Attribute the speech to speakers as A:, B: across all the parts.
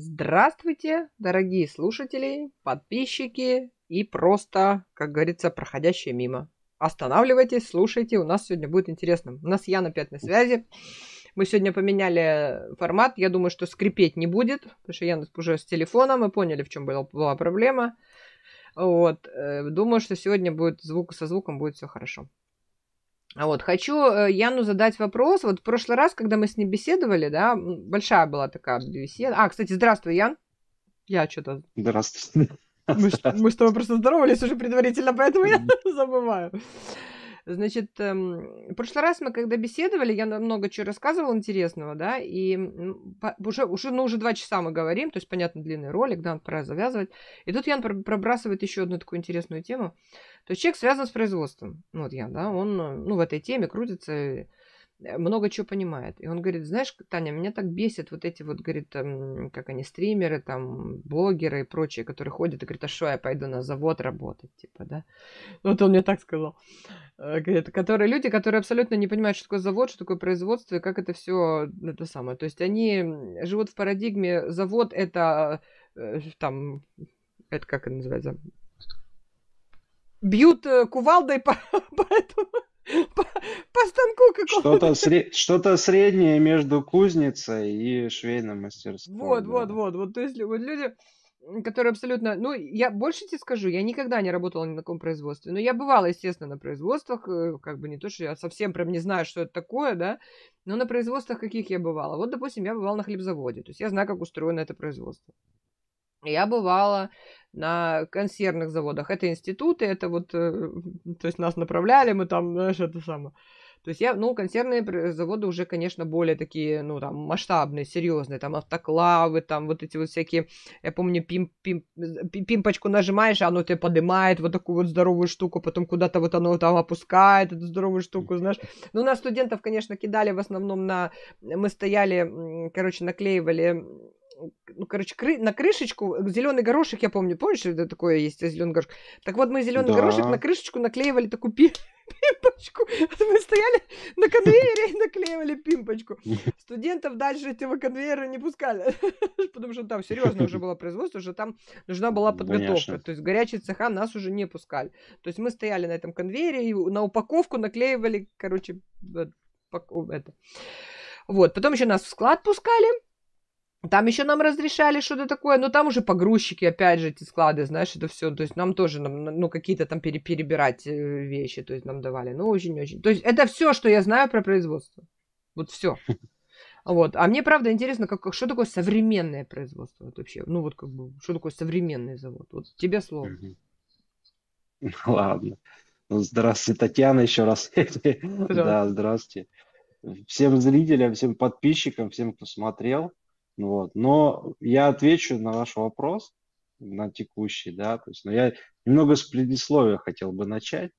A: Здравствуйте, дорогие слушатели, подписчики и просто, как говорится, проходящие мимо. Останавливайтесь, слушайте, у нас сегодня будет интересно. У нас Яна опять на связи. Мы сегодня поменяли формат. Я думаю, что скрипеть не будет, потому что Яна уже с телефона. Мы поняли, в чем была, была проблема. Вот. Э, думаю, что сегодня будет звук со звуком будет все хорошо. А вот, хочу э, Яну задать вопрос. Вот в прошлый раз, когда мы с ней беседовали, да, большая была такая беседа. А, кстати, здравствуй, Ян. Я что-то...
B: Здравствуй.
A: Мы, мы с тобой просто здоровались уже предварительно, поэтому я забываю. Значит, эм, в прошлый раз мы когда беседовали, я много чего рассказывала интересного, да, и уже, уже, ну, уже два часа мы говорим, то есть, понятно, длинный ролик, да, пора завязывать. И тут Ян пробрасывает еще одну такую интересную тему. То есть человек связан с производством. Ну, вот Ян, да, он, ну, в этой теме крутится, Э, много чего понимает. И он говорит, знаешь, Таня, меня так бесит вот эти вот, говорит, как они, стримеры, там, блогеры и прочие, которые ходят и говорят, а что, я пойду на завод работать, типа, да? Вот он мне так сказал. Э, говорит, которые люди, которые абсолютно не понимают, что такое завод, что такое производство и как это все это самое. То есть они живут в парадигме, завод это э, там, это как это называется, бьют кувалдой по, по этому по, по станку
B: какому-то. Что-то, сре- что-то среднее между кузницей и швейным мастерством.
A: Вот, да. вот, вот, вот. То есть вот люди, которые абсолютно... Ну, я больше тебе скажу, я никогда не работала ни на каком производстве. Но я бывала, естественно, на производствах, э, как бы не то, что я совсем прям не знаю, что это такое, да, но на производствах каких я бывала. Вот, допустим, я бывала на хлебзаводе, то есть я знаю, как устроено это производство. Я бывала на консервных заводах. Это институты, это вот, э, то есть нас направляли, мы там, знаешь, это самое. То есть я, ну, консервные заводы уже, конечно, более такие, ну, там, масштабные, серьезные, там, автоклавы, там, вот эти вот всякие, я помню, пим, пим, пимпочку нажимаешь, оно тебе поднимает вот такую вот здоровую штуку, потом куда-то вот оно там опускает эту здоровую штуку, знаешь. Ну, нас студентов, конечно, кидали в основном на, мы стояли, короче, наклеивали ну, короче, кры, на крышечку зеленый горошек, я помню, помнишь, это такое есть зеленый горошек? Так вот, мы зеленый да. горошек на крышечку наклеивали такую пи пимпочку. Мы стояли на конвейере и наклеивали пимпочку. Студентов дальше этого конвейера не пускали, потому что там серьезно уже было производство, уже там нужна была подготовка. Конечно. То есть горячие цеха нас уже не пускали. То есть мы стояли на этом конвейере и на упаковку наклеивали, короче, это. Вот, потом еще нас в склад пускали, там еще нам разрешали что-то такое, но там уже погрузчики, опять же, эти склады, знаешь, это все, то есть нам тоже, ну, какие-то там пере перебирать э, вещи, то есть нам давали, ну, очень-очень. То есть это все, что я знаю про производство. Вот все. Вот. А мне, правда, интересно, как, что такое современное производство вот вообще? Ну, вот как бы, что такое современный завод? Вот тебе слово.
B: Ладно. Ну, здравствуйте, Татьяна, еще раз. Да, здравствуйте. Всем зрителям, всем подписчикам, всем, кто смотрел. Вот. Но я отвечу на ваш вопрос, на текущий, да, то есть, но я немного с предисловия хотел бы начать,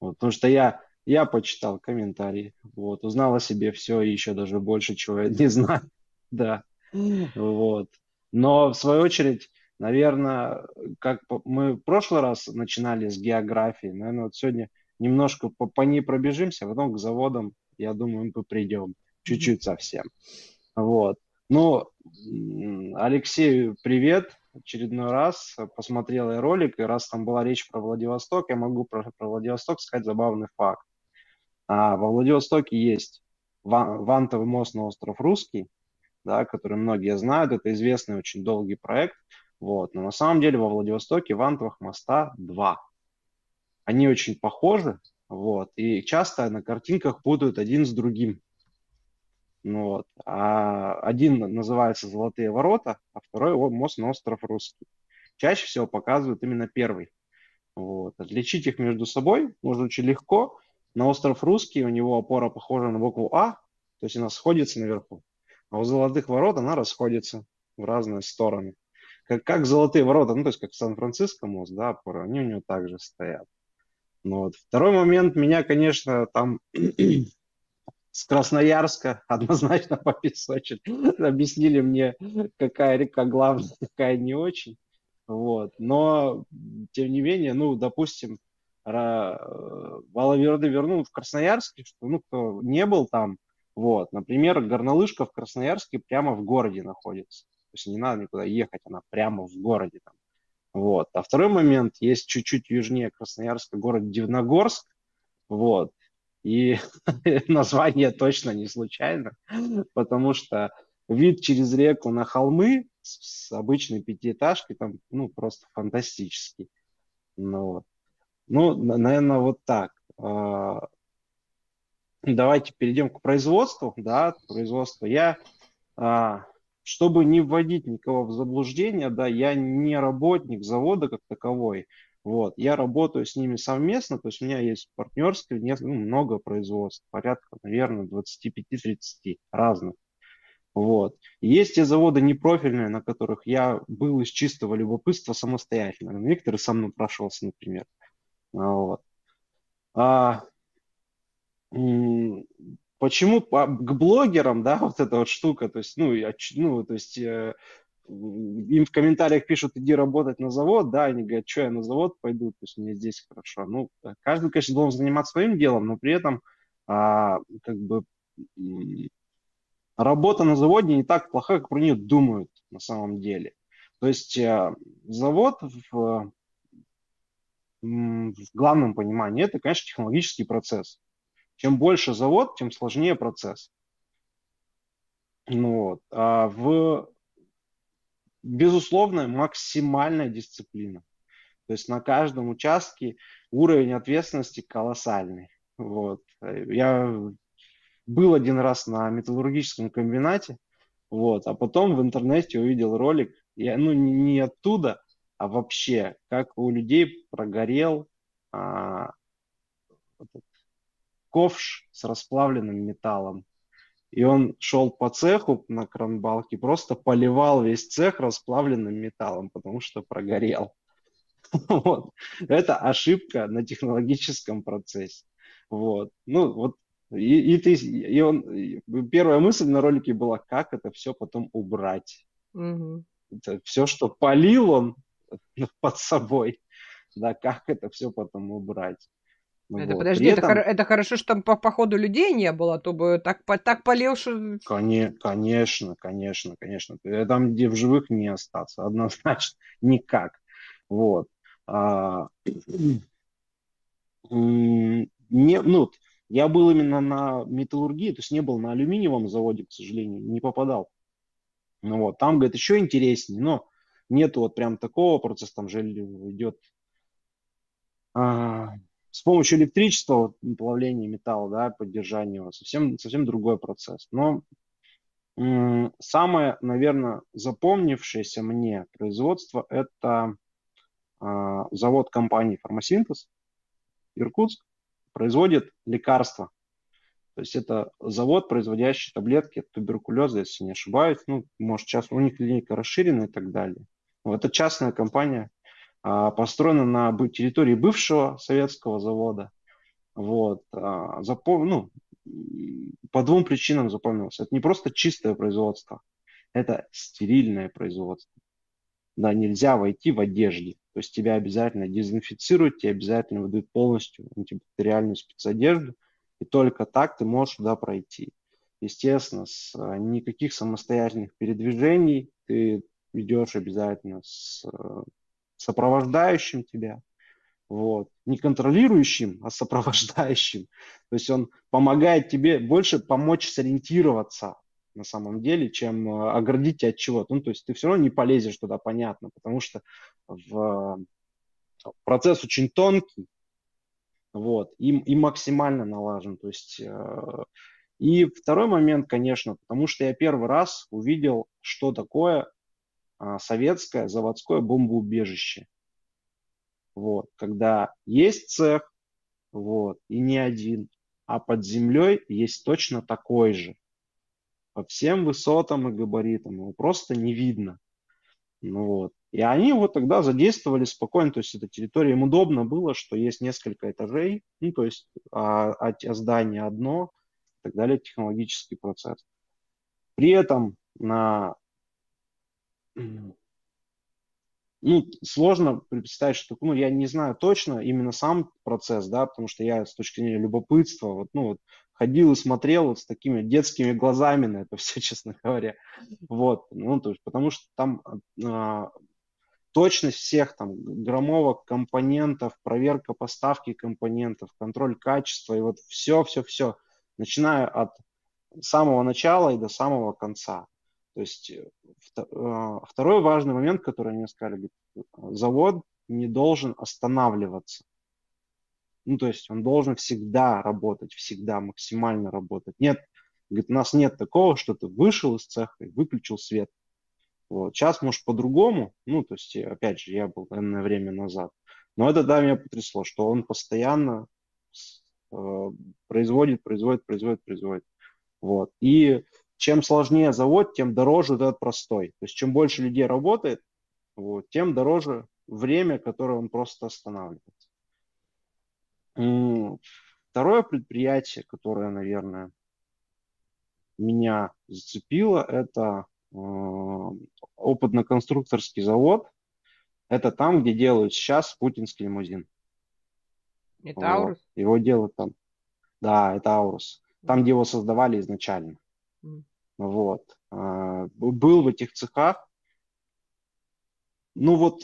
B: вот, потому что я, я почитал комментарии, вот, узнал о себе все и еще даже больше, чего я не знаю, да, вот. Но в свою очередь, наверное, как мы в прошлый раз начинали с географии, наверное, вот сегодня немножко по, по ней пробежимся, а потом к заводам, я думаю, мы придем чуть-чуть совсем. Вот. Ну, Алексею привет очередной раз. Посмотрел я ролик, и раз там была речь про Владивосток, я могу про, про Владивосток сказать забавный факт. А, во Владивостоке есть ван, вантовый мост на остров Русский, да, который многие знают. Это известный очень долгий проект. Вот. Но на самом деле во Владивостоке вантовых моста два. Они очень похожи, вот, и часто на картинках путают один с другим. Ну, вот. А один называется «Золотые ворота», а второй «Мост на остров Русский». Чаще всего показывают именно первый. Вот. Отличить их между собой можно очень легко. На остров Русский у него опора похожа на букву А, то есть она сходится наверху. А у золотых ворот она расходится в разные стороны. Как, как золотые ворота, ну то есть как Сан-Франциско мост, да, опора, они у него также стоят. Ну, вот. Второй момент меня, конечно, там с Красноярска однозначно по песочек. Объяснили мне, какая река главная, какая не очень. Вот. Но, тем не менее, ну, допустим, Валаверды вернул в Красноярске, что, ну, кто не был там, вот, например, горнолыжка в Красноярске прямо в городе находится. То есть не надо никуда ехать, она прямо в городе там. Вот. А второй момент, есть чуть-чуть южнее Красноярска город Дивногорск, вот, и название точно не случайно, потому что вид через реку на холмы с, обычной пятиэтажкой там, ну, просто фантастический. Ну, вот. ну наверное, вот так. А, давайте перейдем к производству, да, производство. Я, а, чтобы не вводить никого в заблуждение, да, я не работник завода как таковой, вот, я работаю с ними совместно, то есть у меня есть партнерские, ну, много производств, порядка, наверное, 25-30 разных. Вот. Есть те заводы непрофильные, на которых я был из чистого любопытства самостоятельно. Некоторые со мной прошелся, например. Вот. А, почему к блогерам, да, вот эта вот штука, то есть, ну, я, ну то есть, э, им в комментариях пишут, иди работать на завод, да, они говорят, что я на завод пойду, то есть мне здесь хорошо. Ну, каждый, конечно, должен заниматься своим делом, но при этом, а, как бы, работа на заводе не так плоха, как про нее думают на самом деле. То есть э, завод в, в главном понимании это, конечно, технологический процесс. Чем больше завод, тем сложнее процесс. Ну, вот. А в безусловно максимальная дисциплина. То есть на каждом участке уровень ответственности колоссальный. Вот. Я был один раз на металлургическом комбинате, вот, а потом в интернете увидел ролик, я, ну, не оттуда, а вообще, как у людей прогорел а, ковш с расплавленным металлом. И он шел по цеху на кранбалке, просто поливал весь цех расплавленным металлом, потому что прогорел. Вот. Это ошибка на технологическом процессе. Вот. Ну, вот и, и ты, и он, и первая мысль на ролике была, как это все потом убрать. Угу. Это все, что полил он под собой, да, как это все потом убрать.
A: Это вот. подожди, этом... это, это хорошо, что по, по ходу людей не было, то бы так, по, так полил, что...
B: Конечно, конечно, конечно. Там, где в живых не остаться, однозначно никак. Вот. А, не, ну, я был именно на металлургии, то есть не был на алюминиевом заводе, к сожалению, не попадал. Ну вот, там, говорит, еще интереснее, но нет вот прям такого процесса, там же идет а, с помощью электричества, плавления металла, да, поддержания его, совсем, совсем другой процесс. Но самое, наверное, запомнившееся мне производство – это а, завод компании «Фармасинтез», Иркутск производит лекарства. То есть это завод, производящий таблетки от туберкулеза, если не ошибаюсь. Ну, может, сейчас у них клиника расширена и так далее. Но это частная компания, построена на территории бывшего советского завода. Вот. А, запом... ну, по двум причинам запомнилось. Это не просто чистое производство, это стерильное производство. Да, нельзя войти в одежде. То есть тебя обязательно дезинфицируют, тебе обязательно выдают полностью антибактериальную спецодежду, и только так ты можешь туда пройти. Естественно, с а, никаких самостоятельных передвижений ты идешь обязательно с сопровождающим тебя, вот. Не контролирующим, а сопровождающим. То есть он помогает тебе больше помочь сориентироваться на самом деле, чем э, оградить тебя от чего-то. Ну, то есть ты все равно не полезешь туда, понятно, потому что в... процесс очень тонкий, вот, и, и максимально налажен. То есть, э... и второй момент, конечно, потому что я первый раз увидел, что такое э, советское заводское бомбоубежище. Вот, когда есть цех, вот, и не один, а под землей есть точно такой же по всем высотам и габаритам, его просто не видно. Ну, вот. И они вот тогда задействовали спокойно, то есть эта территория им удобно было, что есть несколько этажей, ну, то есть а, а, а здание одно и так далее, технологический процесс. При этом на ну, сложно представить, что, ну, я не знаю точно именно сам процесс, да, потому что я с точки зрения любопытства, вот, ну, вот, ходил и смотрел вот с такими детскими глазами на это все, честно говоря. Вот, ну, то есть, потому что там а, точность всех там граммовок компонентов, проверка поставки компонентов, контроль качества и вот все-все-все, начиная от самого начала и до самого конца. То есть э, а, второй важный момент, который они сказали, завод не должен останавливаться. Ну, то есть он должен всегда работать, всегда максимально работать. Нет, говорит, у нас нет такого, что ты вышел из цеха и выключил свет. Вот. Сейчас, может, по-другому, ну, то есть, опять же, я был энное время назад. Но это, да, меня потрясло, что он постоянно э, производит, производит, производит, производит. Вот. И чем сложнее завод, тем дороже этот простой. То есть, чем больше людей работает, вот, тем дороже время, которое он просто останавливается. Второе предприятие, которое, наверное, меня зацепило, это э, опытно-конструкторский завод. Это там, где делают сейчас путинский лимузин.
A: Это вот. Аурус?
B: Его делают там. Да, это Аурус. Там, где его создавали изначально. Вот. А, был в этих цехах. Ну вот,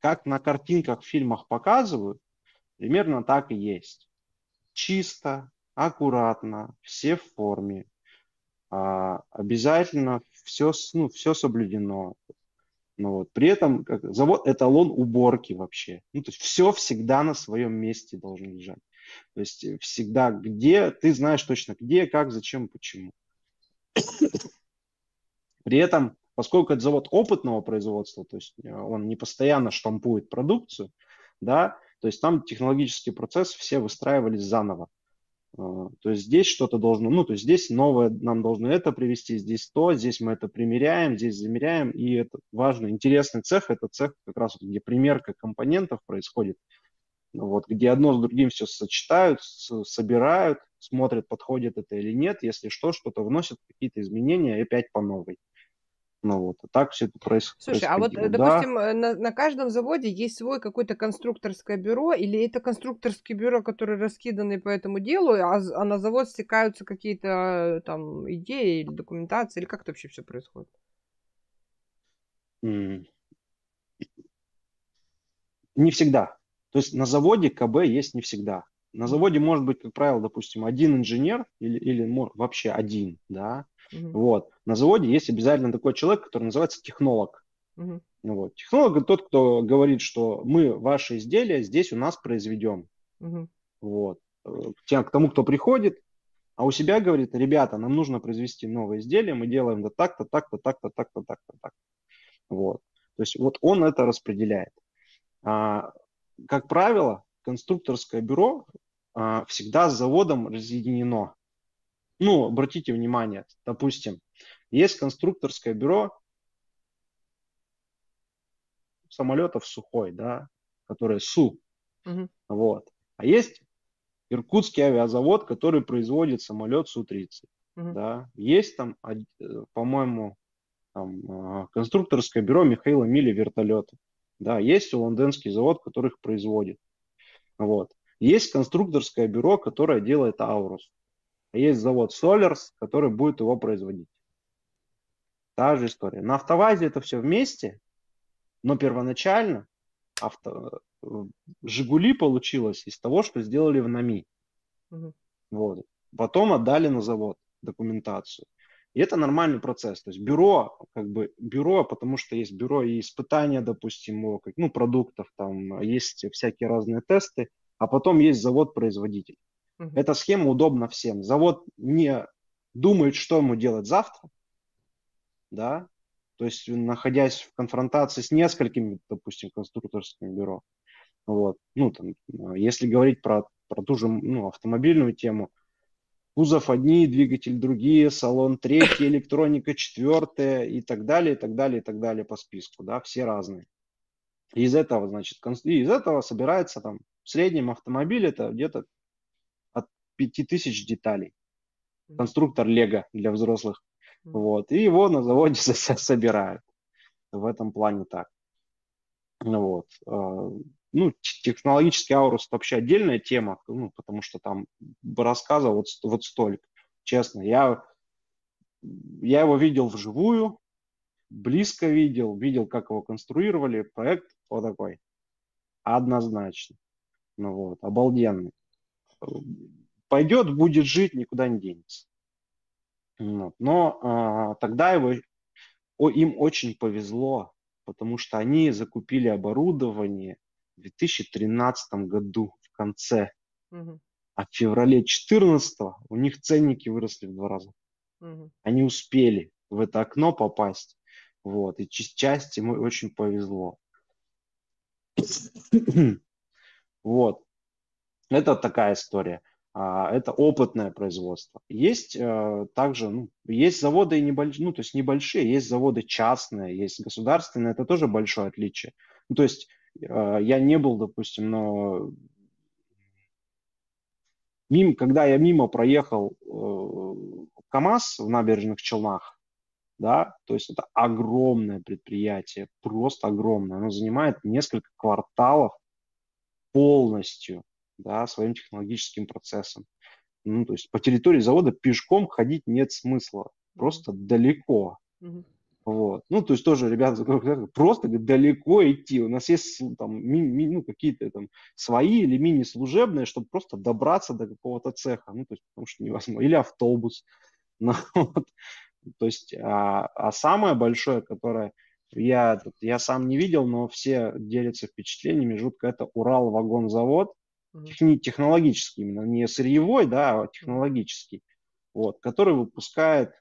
B: как на картинках в фильмах показывают, Примерно так и есть. Чисто, аккуратно, все в форме. А, обязательно все, ну, все соблюдено. Ну, вот. При этом как, завод эталон уборки вообще. Ну, то есть все всегда на своем месте должно лежать. То есть всегда где, ты знаешь точно где, как, зачем, почему. При этом, поскольку это завод опытного производства, то есть э, он не постоянно штампует продукцию, да, то есть там технологический процесс все выстраивались заново. А, то есть здесь что-то должно, ну, то есть здесь новое нам должно это привести, здесь то, здесь мы это примеряем, здесь замеряем, и это важно. Интересный цех – это цех как раз где примерка компонентов происходит, вот, где одно с другим все сочетают, собирают, смотрят, подходит это или нет, если что, что-то вносят, какие-то изменения и опять по новой. Ну вот, а так все это происходит.
A: Слушай, а вот, допустим, да. на, на каждом заводе есть свой какое-то конструкторское бюро, или это конструкторские бюро, которые раскиданы по этому делу, а, а на завод стекаются какие-то там идеи или документация, или как это вообще все происходит?
B: Не всегда. То есть на заводе КБ есть не всегда. На заводе может быть, как правило, допустим, один инженер или, или вообще один, да, Uh-huh. Вот. На заводе есть обязательно такой человек, который называется технолог. Uh-huh. Вот. Технолог это тот, кто говорит, что мы ваши изделия здесь у нас произведем. Uh-huh. Вот. Тем, к тому, кто приходит, а у себя говорит, ребята, нам нужно произвести новое изделие, мы делаем да так-то, так-то, так-то, так-то, так-то, так. Вот. То есть вот он это распределяет. А, как правило, конструкторское бюро а, всегда с заводом разъединено. Ну, обратите внимание, допустим, есть конструкторское бюро самолетов сухой, да, которое СУ. Угу. Вот. А есть Иркутский авиазавод, который производит самолет Су-30. Угу. Да. Есть там, по-моему, там, а, конструкторское бюро Михаила Мили вертолеты. Да, есть Лондонский завод, который их производит. Вот. Есть конструкторское бюро, которое делает Аурус. Есть завод Solers, который будет его производить. Та же история. На автовазе это все вместе, но первоначально авто... Жигули получилось из того, что сделали в НАМИ. Угу. Вот. Потом отдали на завод документацию. И это нормальный процесс. То есть бюро, как бы бюро, потому что есть бюро и испытания, допустим, ну, продуктов, там есть всякие разные тесты, а потом есть завод-производитель. Угу. Эта схема удобна всем. Завод не думает, что ему делать завтра, да, то есть находясь в конфронтации с несколькими, допустим, конструкторскими бюро. Вот. Ну, там, если говорить про, про ту же ну, автомобильную тему, кузов одни, двигатель другие, салон третий, электроника четвертая и так далее, и так далее, и так далее по списку, да, все разные. И из этого, значит, из этого собирается там в среднем автомобиль это где-то 5000 деталей. Конструктор Лего для взрослых. Вот. И его на заводе собирают. В этом плане так. Вот. Ну, технологический Аурус это вообще отдельная тема, ну, потому что там рассказов вот, вот столько. Честно, я, я его видел вживую, близко видел, видел, как его конструировали. Проект вот такой. Однозначно. Ну вот, обалденный. Пойдет, будет жить, никуда не денется. Но а, тогда его, о, им очень повезло, потому что они закупили оборудование 2013 году в конце. Угу. А в феврале 2014 у них ценники выросли в два раза. Угу. Они успели в это окно попасть. Вот. И части ему очень повезло. вот. Это такая история. А, это опытное производство. Есть э, также, ну, есть заводы и небольшие, ну, то есть небольшие, есть заводы частные, есть государственные, это тоже большое отличие. Ну, то есть я не был, допустим, но мимо, когда я мимо проехал э, КАМАЗ в набережных Челнах, да, то есть это огромное предприятие, просто огромное, оно занимает несколько кварталов полностью, да, своим технологическим процессом. Ну, то есть по территории завода пешком ходить нет смысла, просто далеко. Mm-hmm. Вот. Ну, то есть тоже ребята просто далеко идти. У нас есть там ми, ми, ну, какие-то там свои или мини-служебные, чтобы просто добраться до какого-то цеха. Ну, то есть, потому что невозможно. Или автобус. Ну, вот. То есть, а, а самое большое, которое я, я сам не видел, но все делятся впечатлениями жутко, это Урал-вагонзавод техни, технологический, именно не сырьевой, да, а технологический, вот, который выпускает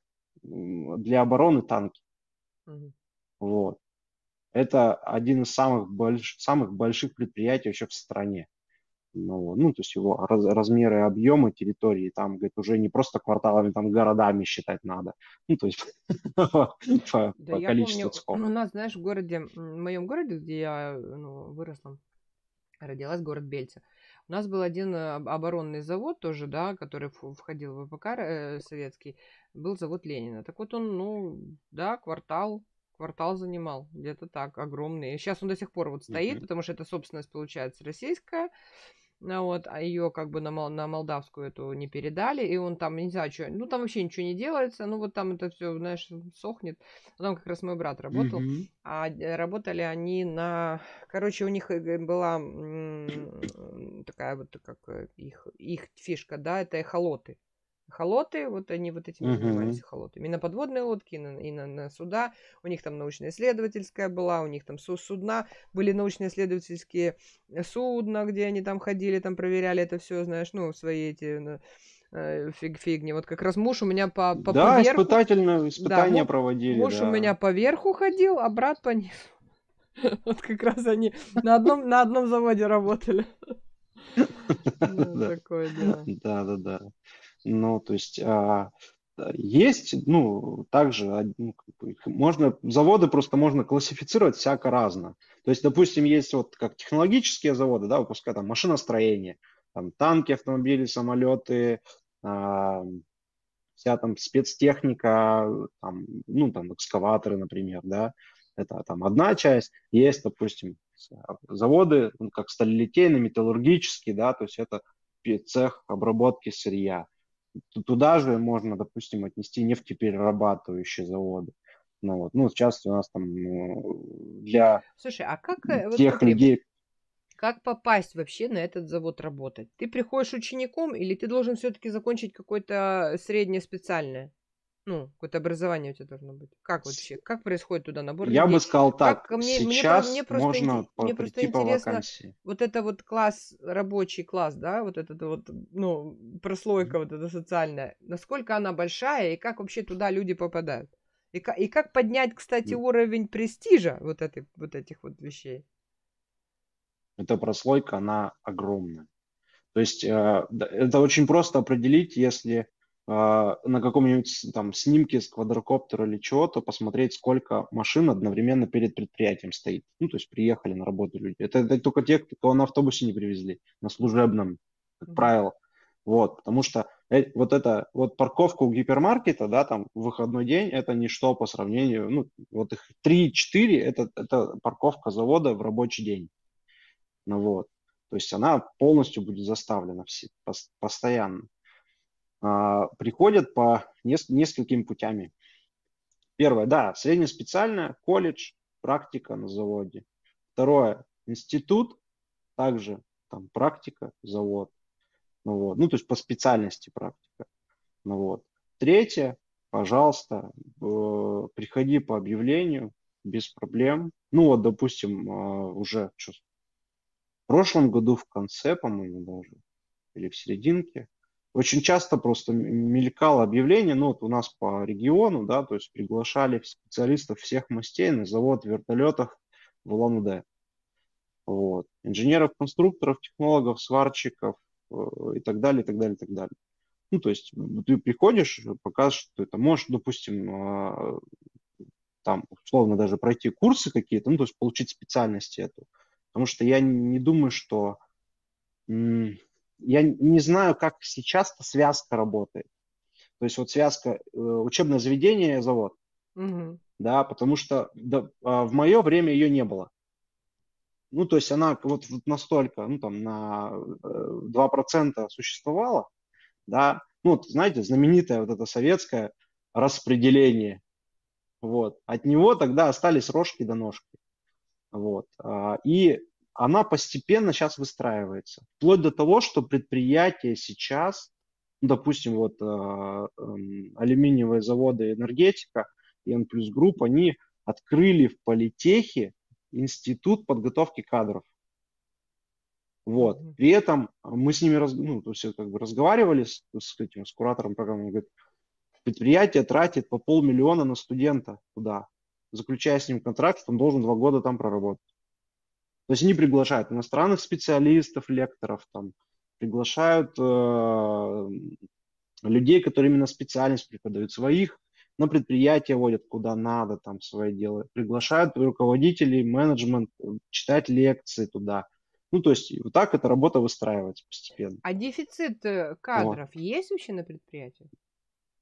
B: для обороны танки. Mm Вот. Это один из самых, больш, самых больших предприятий вообще в стране. Ну, ну, то есть его раз, размеры, объемы территории, там, говорит, уже не просто кварталами, там, городами считать надо. Ну, то есть по,
A: количеству цехов. У нас, знаешь, в городе, в моем городе, где я ну, выросла, родилась, город Бельца, у нас был один э, оборонный завод тоже, да, который входил в ВПК э, советский, был завод Ленина. Так вот он, ну, да, квартал, квартал занимал, где-то так, огромный. Сейчас он до сих пор вот стоит, mm-hmm. потому что это собственность, получается, российская. Ну вот, а ее как бы на, на молдавскую эту не передали, и он там, не знаю, что, ну там вообще ничего не делается, ну вот там это все, знаешь, сохнет. Там как раз мой брат работал, mm-hmm. а работали они на, короче, у них э, была такая вот как э, их, их фишка, да, это эхолоты. Холоты, вот они вот этим uh-huh. занимались холотами. И на подводные лодки, и на, и на, на суда. У них там научно-исследовательская была, у них там судна, были научно-исследовательские судна, где они там ходили, там проверяли это все, знаешь, ну, свои эти э, фиг фигни. Вот как раз муж у меня по, по
B: Да, поверху... испытательно, испытания да, проводили.
A: Муж да. у меня поверху ходил, а брат по низу. Вот как раз они на одном, на одном заводе работали.
B: Такое дело. Да, да, да. Ну, то есть а, есть, ну, также, а, ну, можно, заводы просто можно классифицировать всяко разно. То есть, допустим, есть вот как технологические заводы, да, выпускают там машиностроение, там танки, автомобили, самолеты, а, вся там спецтехника, там, ну, там экскаваторы, например, да, это там одна часть. Есть, допустим, заводы, ну, как сталелитейные, металлургические, да, то есть это цех обработки сырья. Туда же можно, допустим, отнести нефтеперерабатывающие заводы. Ну, вот. ну, частности, у нас там ну, для
A: Слушай, а как э, тех вот людей... Как попасть вообще на этот завод работать? Ты приходишь учеником или ты должен все-таки закончить какое-то среднее специальное? Ну, какое-то образование у тебя должно быть. Как вообще? Как происходит туда набор
B: Я людей? бы сказал так, как, мне, сейчас мне, просто, можно
A: мне просто интересно, вакансии. вот это вот класс, рабочий класс, да, вот это вот, ну, прослойка mm-hmm. вот эта социальная, насколько она большая и как вообще туда люди попадают? И, и как поднять, кстати, mm-hmm. уровень престижа вот, этой, вот этих вот вещей?
B: Эта прослойка, она огромная. То есть э, это очень просто определить, если на каком-нибудь там снимке с квадрокоптера или чего-то посмотреть, сколько машин одновременно перед предприятием стоит. Ну, то есть приехали на работу люди. Это, это только те, кто на автобусе не привезли, на служебном, как mm-hmm. правило. Вот, потому что э, вот это, вот парковка у гипермаркета, да, там в выходной день, это ничто по сравнению, ну, вот их 3-4, это, это парковка завода в рабочий день. Ну вот. То есть она полностью будет заставлена все, постоянно. А, приходят по нескольким путями. Первое, да, среднеспециальная, колледж, практика на заводе. Второе, институт, также там практика, завод. Ну, вот. ну то есть по специальности практика. Ну, вот. Третье, пожалуйста, э, приходи по объявлению, без проблем. Ну вот, допустим, э, уже что, в прошлом году в конце, по-моему, даже, или в серединке, очень часто просто мелькало объявление, ну вот у нас по региону, да, то есть приглашали специалистов всех мастей на завод вертолетов в улан Вот. Инженеров, конструкторов, технологов, сварщиков э, и так далее, и так далее, и так далее. Ну, то есть ты приходишь, показываешь, что это можешь, допустим, а, там, условно, даже пройти курсы какие-то, ну, то есть получить специальность эту. Потому что я не думаю, что я не знаю, как сейчас связка работает. То есть вот связка э, учебное заведение, завод. Угу. Да, потому что да, а, в мое время ее не было. Ну, то есть она вот, вот настолько, ну, там, на 2% э, существовала, да. Ну, вот, знаете, знаменитое вот это советское распределение. Вот. От него тогда остались рожки до ножки. Вот. А, и она постепенно сейчас выстраивается. Вплоть до того, что предприятия сейчас, ну, допустим, вот э, э, алюминиевые заводы энергетика и N плюс групп, они открыли в политехе институт подготовки кадров. Вот. При этом мы с ними раз, ну, то есть, как бы разговаривали с, с этим, с куратором программы, он говорит, предприятие тратит по полмиллиона на студента туда, заключая с ним контракт, что он должен два года там проработать. То есть они приглашают иностранных специалистов, лекторов, там, приглашают э, людей, которые именно специальность преподают, своих на предприятия водят куда надо, там свои дела, приглашают руководителей, менеджмент, читать лекции туда. Ну, то есть вот так эта работа выстраивается постепенно.
A: А дефицит э, кадров вот. есть вообще на предприятии?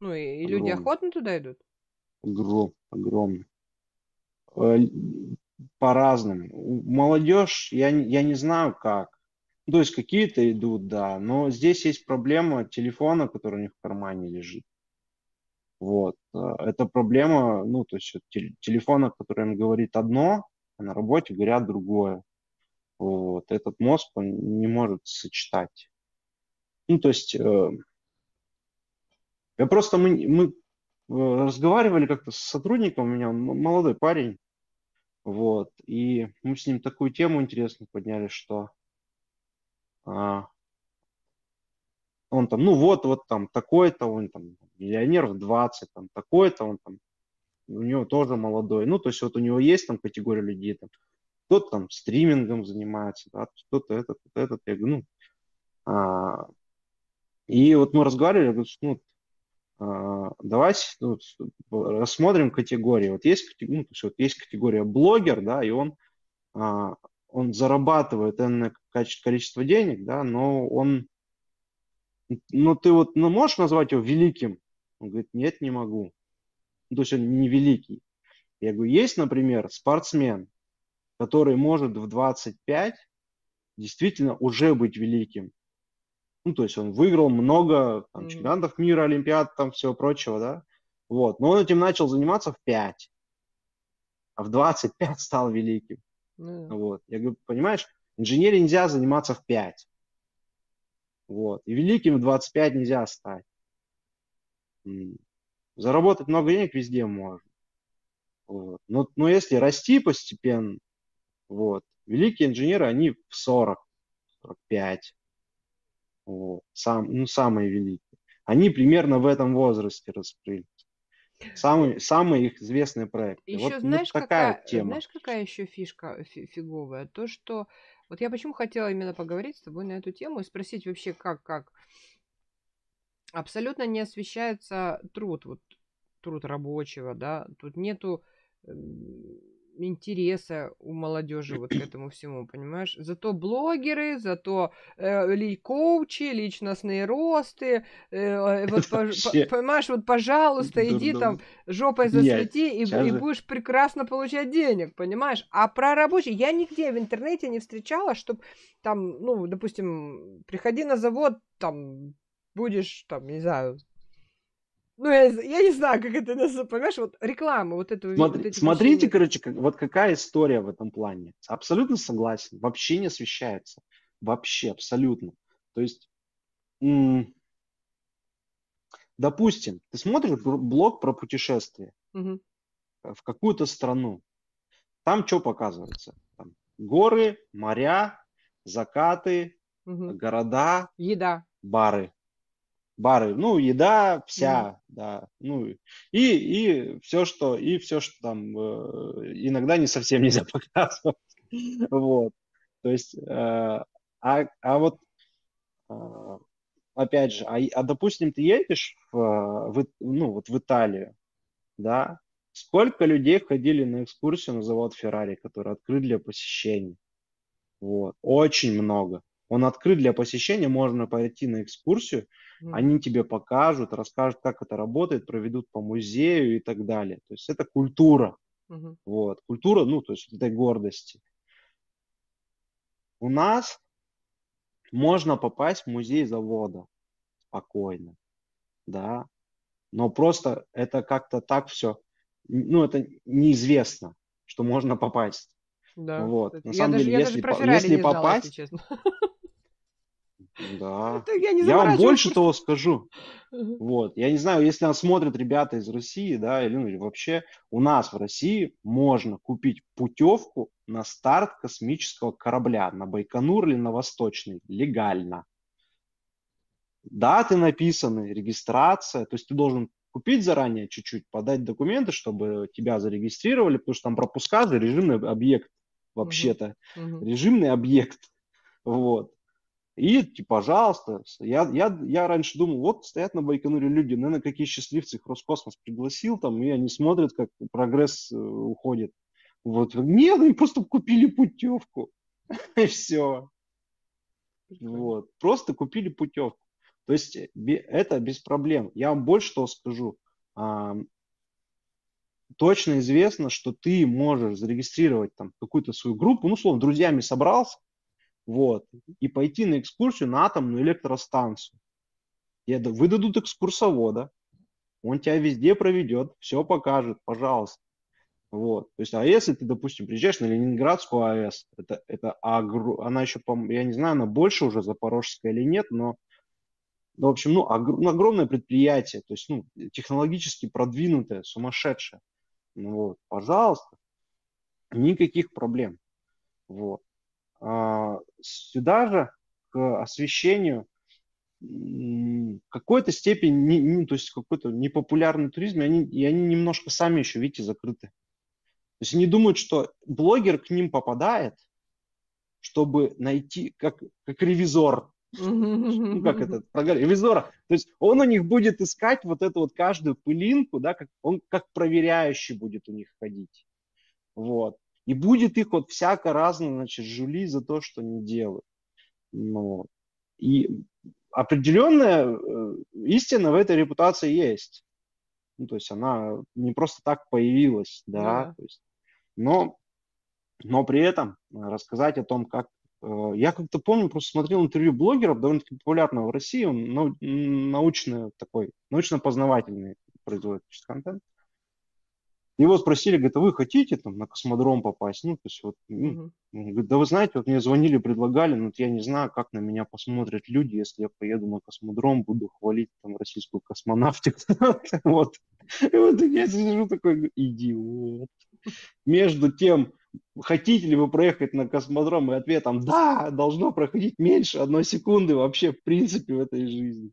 A: Ну, и, и люди охотно туда идут?
B: Огром, огромный. По-разному. Молодежь, я, я не знаю как. Ну, то есть какие-то идут, да, но здесь есть проблема телефона, который у них в кармане лежит. Вот. Э, это проблема, ну, то есть телефона, который им говорит одно, а на работе говорят другое. Вот. Этот мозг, он не может сочетать. Ну, то есть, э, я просто, мы, мы э, разговаривали как-то с сотрудником, у меня молодой парень, вот. И мы с ним такую тему интересную подняли, что а, он там, ну вот, вот там такой-то, он там миллионер в 20, там такой-то, он там, у него тоже молодой. Ну, то есть вот у него есть там категория людей, там, кто-то там стримингом занимается, да, кто-то этот, кто-то этот. Я говорю, ну, а, и вот мы разговаривали, я говорю, ну, давайте ну, рассмотрим категории. Вот есть, ну, то есть вот есть категория блогер, да, и он, а, он зарабатывает энное количество денег, да, но он, ну ты вот ну, можешь назвать его великим? Он говорит, нет, не могу. Ну, то есть он не великий. Я говорю, есть, например, спортсмен, который может в 25 действительно уже быть великим. Ну, то есть он выиграл много там, чемпионатов мира, олимпиад, там всего прочего, да. Вот. Но он этим начал заниматься в 5. А в 25 стал великим. Mm. Вот. Я говорю, понимаешь, инженерии нельзя заниматься в 5. Вот. И великим в 25 нельзя стать. Заработать много денег везде можно. Вот. Но, но если расти постепенно, вот, великие инженеры, они в 40, 45, вот, сам, ну, самые великие. Они примерно в этом возрасте раскрылись. Самые, самые их известные проекты.
A: Еще вот, знаешь, вот такая какая, тема. знаешь, какая еще фишка фиговая? То, что вот я почему хотела именно поговорить с тобой на эту тему и спросить вообще, как, как абсолютно не освещается труд, вот труд рабочего, да, тут нету интереса у молодежи вот к этому всему, понимаешь? Зато блогеры, зато э, ли коучи, личностные росты, э, э вот, по, по, понимаешь, вот, пожалуйста, иди там жопой засвети и, и будешь прекрасно получать денег, понимаешь? А про рабочий я нигде в интернете не встречала, чтобы там, ну, допустим, приходи на завод, там, будешь, там, не знаю, ну, я, я не знаю, как это называется, понимаешь, вот реклама, вот этого.
B: Смотри, вот смотрите, вещей. короче, как, вот какая история в этом плане. Абсолютно согласен, вообще не освещается. Вообще, абсолютно. То есть, м- допустим, ты смотришь блог про путешествие угу. в какую-то страну. Там что показывается? Там горы, моря, закаты, угу. города,
A: еда,
B: бары бары, ну, еда вся, mm. да, ну, и, и все, что, и все, что там э, иногда не совсем нельзя показывать, вот, то есть, э, а, а вот, э, опять же, а, а допустим, ты едешь в, в, ну, вот в Италию, да, сколько людей ходили на экскурсию на завод Феррари, который открыт для посещения, вот, очень много, он открыт для посещения, можно пойти на экскурсию, Mm. Они тебе покажут, расскажут, как это работает, проведут по музею и так далее. То есть это культура. Mm-hmm. Вот. Культура, ну, то есть этой гордости. У нас можно попасть в музей завода спокойно, да, но просто это как-то так все, ну, это неизвестно, что можно попасть. Да. Вот. На я самом даже, деле, если, по, если попасть, знала, если да. я, не я вам больше того скажу. Вот. Я не знаю, если нас смотрят ребята из России, да, или, ну, или вообще у нас в России можно купить путевку на старт космического корабля на Байконур или на Восточный легально. Даты написаны, регистрация, то есть ты должен купить заранее чуть-чуть, подать документы, чтобы тебя зарегистрировали, потому что там пропуска за режимный объект вообще-то. Угу. Режимный объект. Вот. И, типа, пожалуйста, я, я, я раньше думал, вот стоят на Байконуре люди, наверное, какие счастливцы, их Роскосмос пригласил там, и они смотрят, как прогресс э, уходит. Вот. Нет, они просто купили путевку. И все. Вот. Просто купили путевку. То есть э, это без проблем. Я вам больше того скажу. Точно известно, что ты можешь зарегистрировать там какую-то свою группу, ну, словно, друзьями собрался, вот, и пойти на экскурсию на атомную электростанцию. И выдадут экскурсовода, он тебя везде проведет, все покажет, пожалуйста. Вот. То есть, а если ты, допустим, приезжаешь на Ленинградскую АЭС, это, это агро, она еще, я не знаю, она больше уже Запорожская или нет, но, ну, в общем, ну, ну, огромное предприятие, то есть, ну, технологически продвинутое, сумасшедшее. Ну, вот, пожалуйста, никаких проблем. Вот. А, сюда же к освещению какой-то степени, не, то есть какой-то непопулярный туризм, и они, и они немножко сами еще, видите, закрыты. То есть они думают, что блогер к ним попадает, чтобы найти, как, как ревизор, ну, как это, ревизора. То есть он у них будет искать вот эту вот каждую пылинку, да, как, он как проверяющий будет у них ходить. Вот. И будет их вот всяко разно, значит, жули за то, что не делают. Ну, и определенная э, истина в этой репутации есть. Ну, то есть она не просто так появилась, да, да. То есть, но, но при этом рассказать о том, как э, я как-то помню, просто смотрел интервью блогеров, довольно-таки популярного в России, он научно такой, научно-познавательный производит контент. Его спросили, говорит, а вы хотите там на космодром попасть? Ну, то есть вот, ну, говорит, да вы знаете, вот мне звонили, предлагали, но вот я не знаю, как на меня посмотрят люди, если я поеду на космодром, буду хвалить там российскую космонавтику. Вот. И вот я сижу такой, идиот. Между тем, хотите ли вы проехать на космодром, и ответом, да, должно проходить меньше одной секунды вообще в принципе в этой жизни.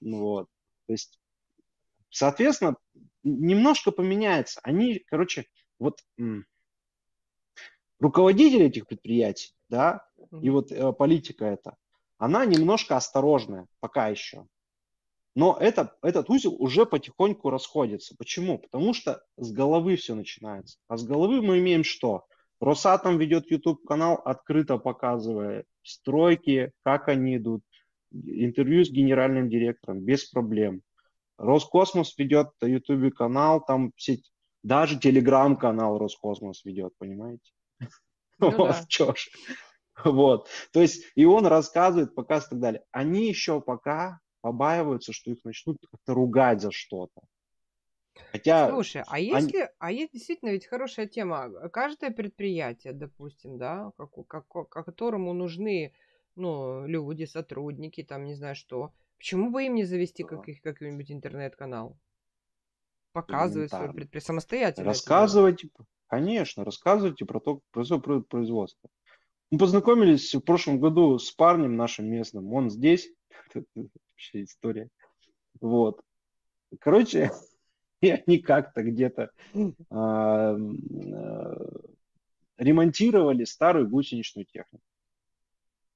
B: Вот. То есть, соответственно, немножко поменяется. Они, короче, вот руководители этих предприятий, да, и вот э, политика эта, она немножко осторожная пока еще. Но это, этот узел уже потихоньку расходится. Почему? Потому что с головы все начинается. А с головы мы имеем что? Росатом ведет YouTube-канал, открыто показывая стройки, как они идут, интервью с генеральным директором, без проблем. Роскосмос ведет YouTube-канал, там все, даже телеграм-канал Роскосмос ведет, понимаете? Ну, вот, да. чё ж. Вот. То есть, и он рассказывает, показывает и так далее. Они еще пока побаиваются, что их начнут как-то ругать за что-то.
A: Хотя Слушай, а если, они... а есть действительно ведь хорошая тема. Каждое предприятие, допустим, да, как, как, которому нужны ну, люди, сотрудники, там, не знаю что, почему бы им не завести каких, какой-нибудь интернет-канал? Показывать свое предприятие самостоятельно.
B: Рассказывайте, конечно, рассказывайте про то, про свое производство. Мы познакомились в прошлом году с парнем нашим местным, он здесь, вообще история. Вот. Короче, и они как-то где-то а, а, ремонтировали старую гусеничную технику.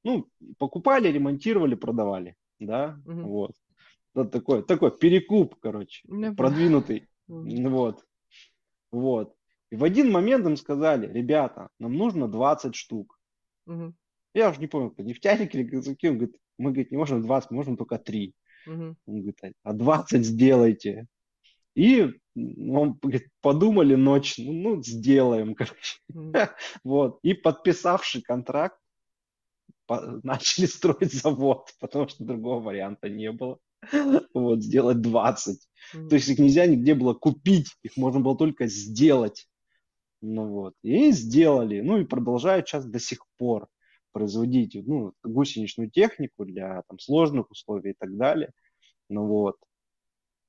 B: Ну, покупали, ремонтировали, продавали, да, угу. вот. Вот такой, такой перекуп, короче, ну, продвинутый, угу. вот, вот. И в один момент им сказали, ребята, нам нужно 20 штук. Угу. Я уже не помню, нефтяник или казаки, он говорит, мы, говорит, не можем 20, мы можем только 3. Угу. Он говорит, а 20 сделайте. И он говорит, подумали ночь, ну, ну сделаем, короче. Mm. вот. И подписавший контракт, начали строить завод, потому что другого варианта не было. вот, сделать 20. Mm. То есть их нельзя нигде было купить, их можно было только сделать. Ну вот. И сделали. Ну и продолжают сейчас до сих пор производить ну, гусеничную технику для там, сложных условий и так далее. Ну вот.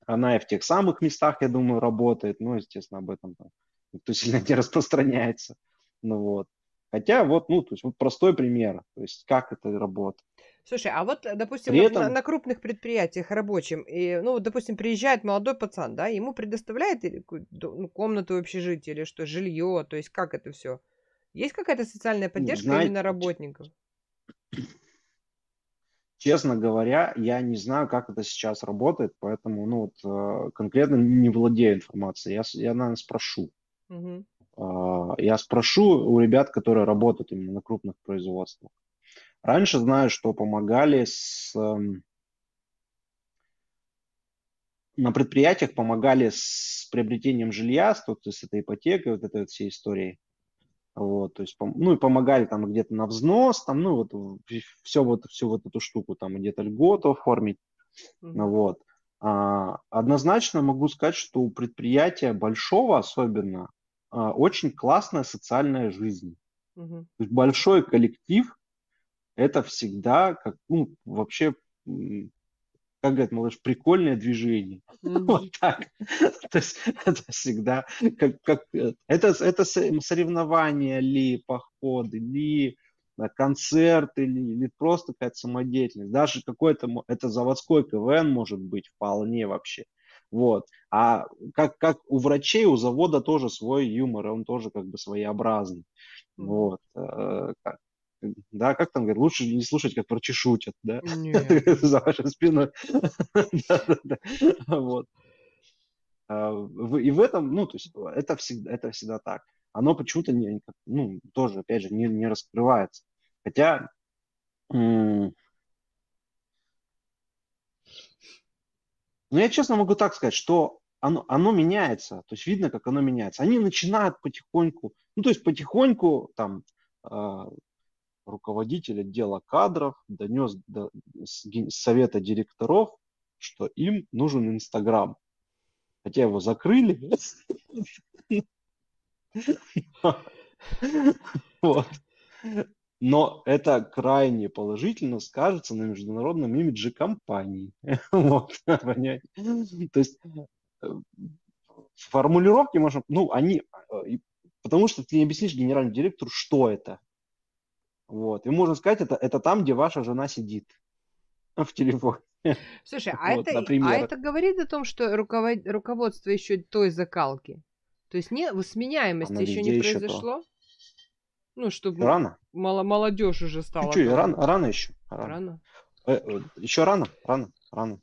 B: Она и в тех самых местах, я думаю, работает. Ну, естественно, об этом там никто сильно не распространяется. Ну вот. Хотя вот, ну, то есть вот простой пример, то есть как это работает.
A: Слушай, а вот, допустим, При этом... на, на крупных предприятиях рабочим, и, ну, допустим, приезжает молодой пацан, да, ему предоставляет ну, комнату в общежитии или что, жилье, то есть как это все? Есть какая-то социальная поддержка Знаете, именно работников?
B: Честно говоря, я не знаю, как это сейчас работает, поэтому ну, вот, э, конкретно не владею информацией. Я, я наверное, спрошу. Угу. Я спрошу у ребят, которые работают именно на крупных производствах. Раньше знаю, что помогали с... Эм, на предприятиях помогали с приобретением жилья, то есть с этой ипотекой, вот этой вот всей историей. Вот, то есть, ну и помогали там где-то на взнос, там, ну вот все вот, всю вот эту штуку там где-то льготу оформить. Mm-hmm. Вот. А, однозначно могу сказать, что у предприятия большого особенно а, очень классная социальная жизнь. Mm-hmm. То есть большой коллектив это всегда как, ну, вообще как говорят малыш, прикольное движение. Mm-hmm. Вот так. То есть это всегда как, как это, это соревнования ли, походы, ли концерты или, или просто какая-то самодеятельность. Даже какой-то, это заводской КВН может быть вполне вообще. Вот. А как, как у врачей, у завода тоже свой юмор, он тоже как бы своеобразный. Вот. Э, да, как там говорят, лучше не слушать, как врачи шутят, да, за вашей спиной. Вот. А, и в этом, ну, то есть это всегда, это всегда так. Оно почему-то не, ну, тоже, опять же, не, не раскрывается. Хотя, ну, я честно могу так сказать, что оно, оно меняется, то есть видно, как оно меняется. Они начинают потихоньку, ну, то есть потихоньку там а, руководитель отдела кадров донес до совета директоров, что им нужен Инстаграм. Хотя его закрыли. Вот. Но это крайне положительно скажется на международном имидже компании. Вот, понять. То есть э, формулировки можно, ну, они, э, потому что ты не объяснишь генеральному директору, что это. Вот. И можно сказать, это, это там, где ваша жена сидит в телефоне.
A: Слушай, а, вот, это, а это говорит о том, что руковод... руководство еще той закалки? То есть не, сменяемости еще не произошло? То. Ну, чтобы
B: рано.
A: Мало, молодежь уже стала.
B: Чуть, рано, рано еще.
A: Рано. рано?
B: Э, э, еще рано, рано, рано.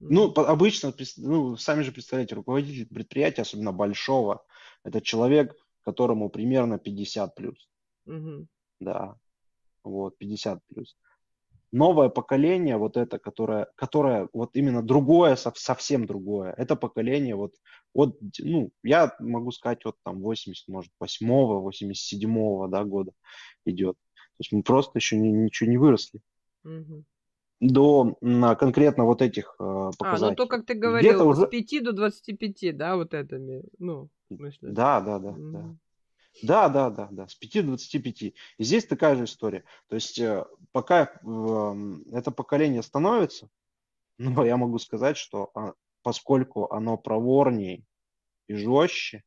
B: Ну, обычно, ну, сами же представляете, руководитель предприятия, особенно большого, это человек, которому примерно 50 плюс.
A: Угу.
B: Да, вот, 50 плюс. Новое поколение, вот это, которое, которое вот именно другое, совсем другое, это поколение вот, вот, ну, я могу сказать, вот там 80, может, 8 87 да, года идет. То есть мы просто еще не, ничего не выросли.
A: Угу
B: до на конкретно вот этих э, показателей. А, ну
A: то, как ты говорил, уже... с 5 до 25, да, вот это, ну, смысле.
B: Да, да, да, mm. да. Да, да, да, да, с 5 до 25. И здесь такая же история. То есть э, пока э, это поколение становится, ну, я могу сказать, что а, поскольку оно проворнее и жестче,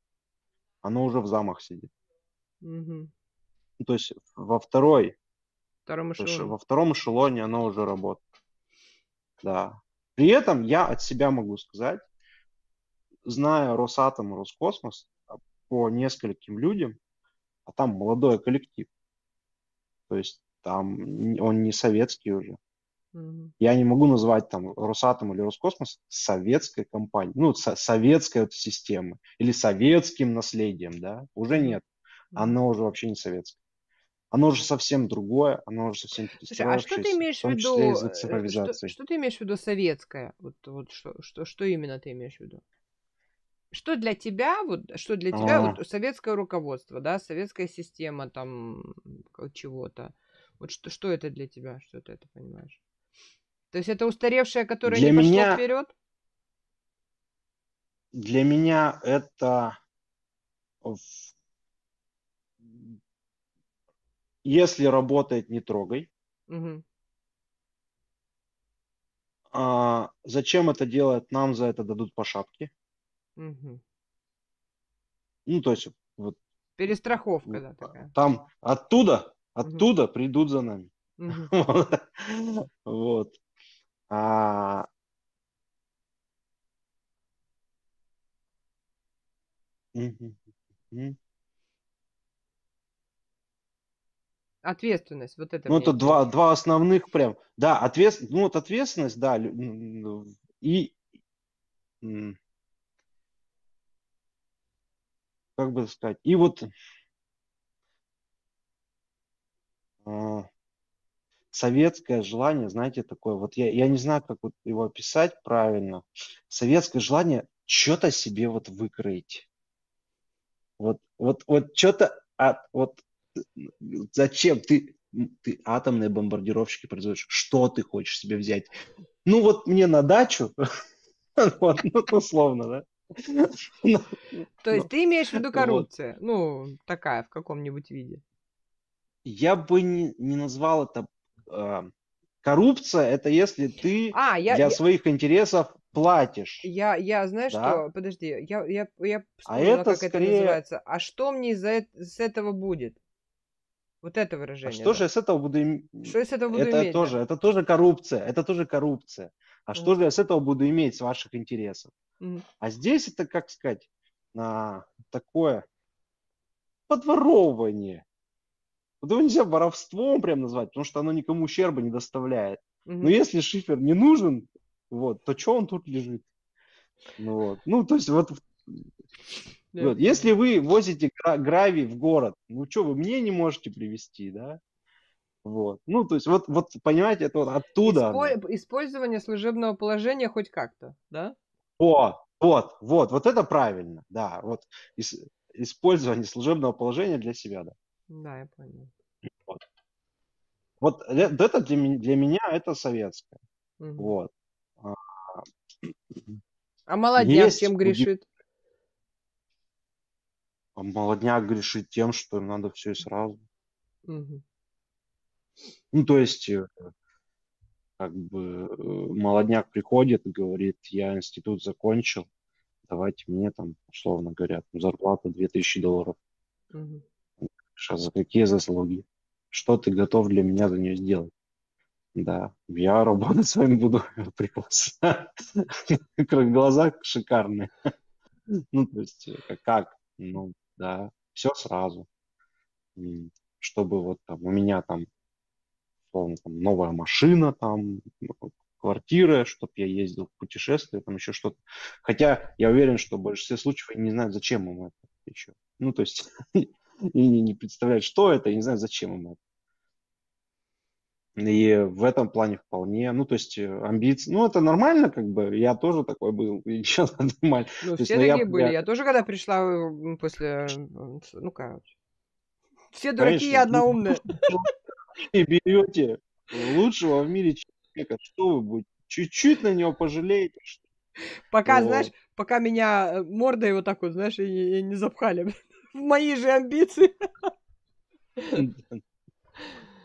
B: оно уже в замах сидит.
A: Угу.
B: То есть во второй
A: втором эшелоне.
B: Во втором эшелоне оно уже работает. Да. При этом я от себя могу сказать, зная Росатом и Роскосмос а, по нескольким людям, а там молодой коллектив. То есть там он не советский уже.
A: Mm-hmm.
B: Я не могу назвать там Росатом или Роскосмос советской компанией, ну, со- советской вот системы или советским наследием, да, уже нет. Оно уже вообще не советское оно уже совсем другое, оно уже совсем
A: Слушай, а что ты имеешь в, в виду? Э, что, что ты имеешь в виду советское? Вот, вот что, что, что именно ты имеешь в виду? Что для тебя, вот, что для тебя А-а-а. вот советское руководство, да, советская система там чего-то. Вот что, что это для тебя, что ты это понимаешь? То есть это устаревшее, которое для не меня... пошло вперед?
B: Для меня это если работает, не трогай.
A: Угу.
B: А, зачем это делать? Нам за это дадут по шапке.
A: Угу.
B: Ну, то есть, вот.
A: Перестраховка, да,
B: такая. Там оттуда, оттуда угу. придут за нами.
A: Угу.
B: Вот. А...
A: Ответственность, вот это.
B: Ну, это два, два основных прям. Да, ответственность, ну, вот ответственность, да, и как бы сказать, и вот а, советское желание, знаете, такое, вот я, я не знаю, как вот его описать правильно, советское желание что-то себе вот выкроить. Вот, вот, вот что-то, от, вот зачем ты, ты атомные бомбардировщики производишь? Что ты хочешь себе взять? Ну вот мне на дачу, вот, ну условно, да?
A: То есть ты имеешь в виду коррупция? Ну, такая, в каком-нибудь виде.
B: Я бы не, назвал это э, коррупция, это если ты а, я, для я... своих интересов платишь.
A: Я, я знаешь да? что? Подожди, я, я, я а вспомнила, а это как скорее... это называется. А что мне из-за с этого будет? Вот это выражение.
B: А что да. же я с этого буду иметь?
A: Что я с этого буду
B: это
A: иметь?
B: Тоже, да? Это тоже коррупция. Это тоже коррупция. А mm. что же я с этого буду иметь, с ваших интересов?
A: Mm.
B: А здесь это, как сказать, а, такое подворовывание. Вот его нельзя воровством прям назвать, потому что оно никому ущерба не доставляет. Mm-hmm. Но если шифер не нужен, вот, то что он тут лежит? Ну, вот. ну то есть вот вот. Если вы возите гравий в город, ну что, вы мне не можете привезти, да? Вот. Ну, то есть, вот, вот понимаете, это вот оттуда.
A: Испо- использование служебного положения хоть как-то, да?
B: Вот, вот, вот, вот это правильно, да. Вот ис- использование служебного положения для себя, да.
A: Да, я понял.
B: Вот, вот это для, для меня это советское. Угу. Вот. А,
A: а молодняк Есть чем грешит?
B: А молодняк грешит тем, что им надо все и сразу.
A: Угу.
B: Ну, то есть, э, как бы, э, молодняк приходит и говорит, я институт закончил, давайте мне там, условно говоря, зарплата 2000 долларов.
A: Угу.
B: Сейчас за какие заслуги? Что ты готов для меня за нее сделать? Да, я работать с вами буду прекрасно. Глаза шикарные. Ну, то есть, э, как? Ну, да, все сразу. Чтобы вот там у меня там, условно, там новая машина, там квартиры, чтобы я ездил в путешествия, там еще что-то. Хотя я уверен, что в большинстве случаев они не знают, зачем им это еще. Ну, то есть, и не, представляют, что это, и не знают, зачем им это. И в этом плане вполне, ну, то есть э, амбиции, ну, это нормально, как бы, я тоже такой был, и сейчас нормально.
A: Ну,
B: То
A: все
B: есть,
A: такие
B: я,
A: были.
B: я,
A: Я тоже, когда пришла э, после... э, Ну, короче. Все дураки, я
B: конечно,
A: одна
B: ну,
A: умная.
B: и берете лучшего в мире человека, что вы будете, чуть-чуть на него пожалеете, что
A: Пока, знаешь,
B: вот.
A: пока меня э, мордой вот так вот, знаешь, и не, и не запхали в мои же амбиции.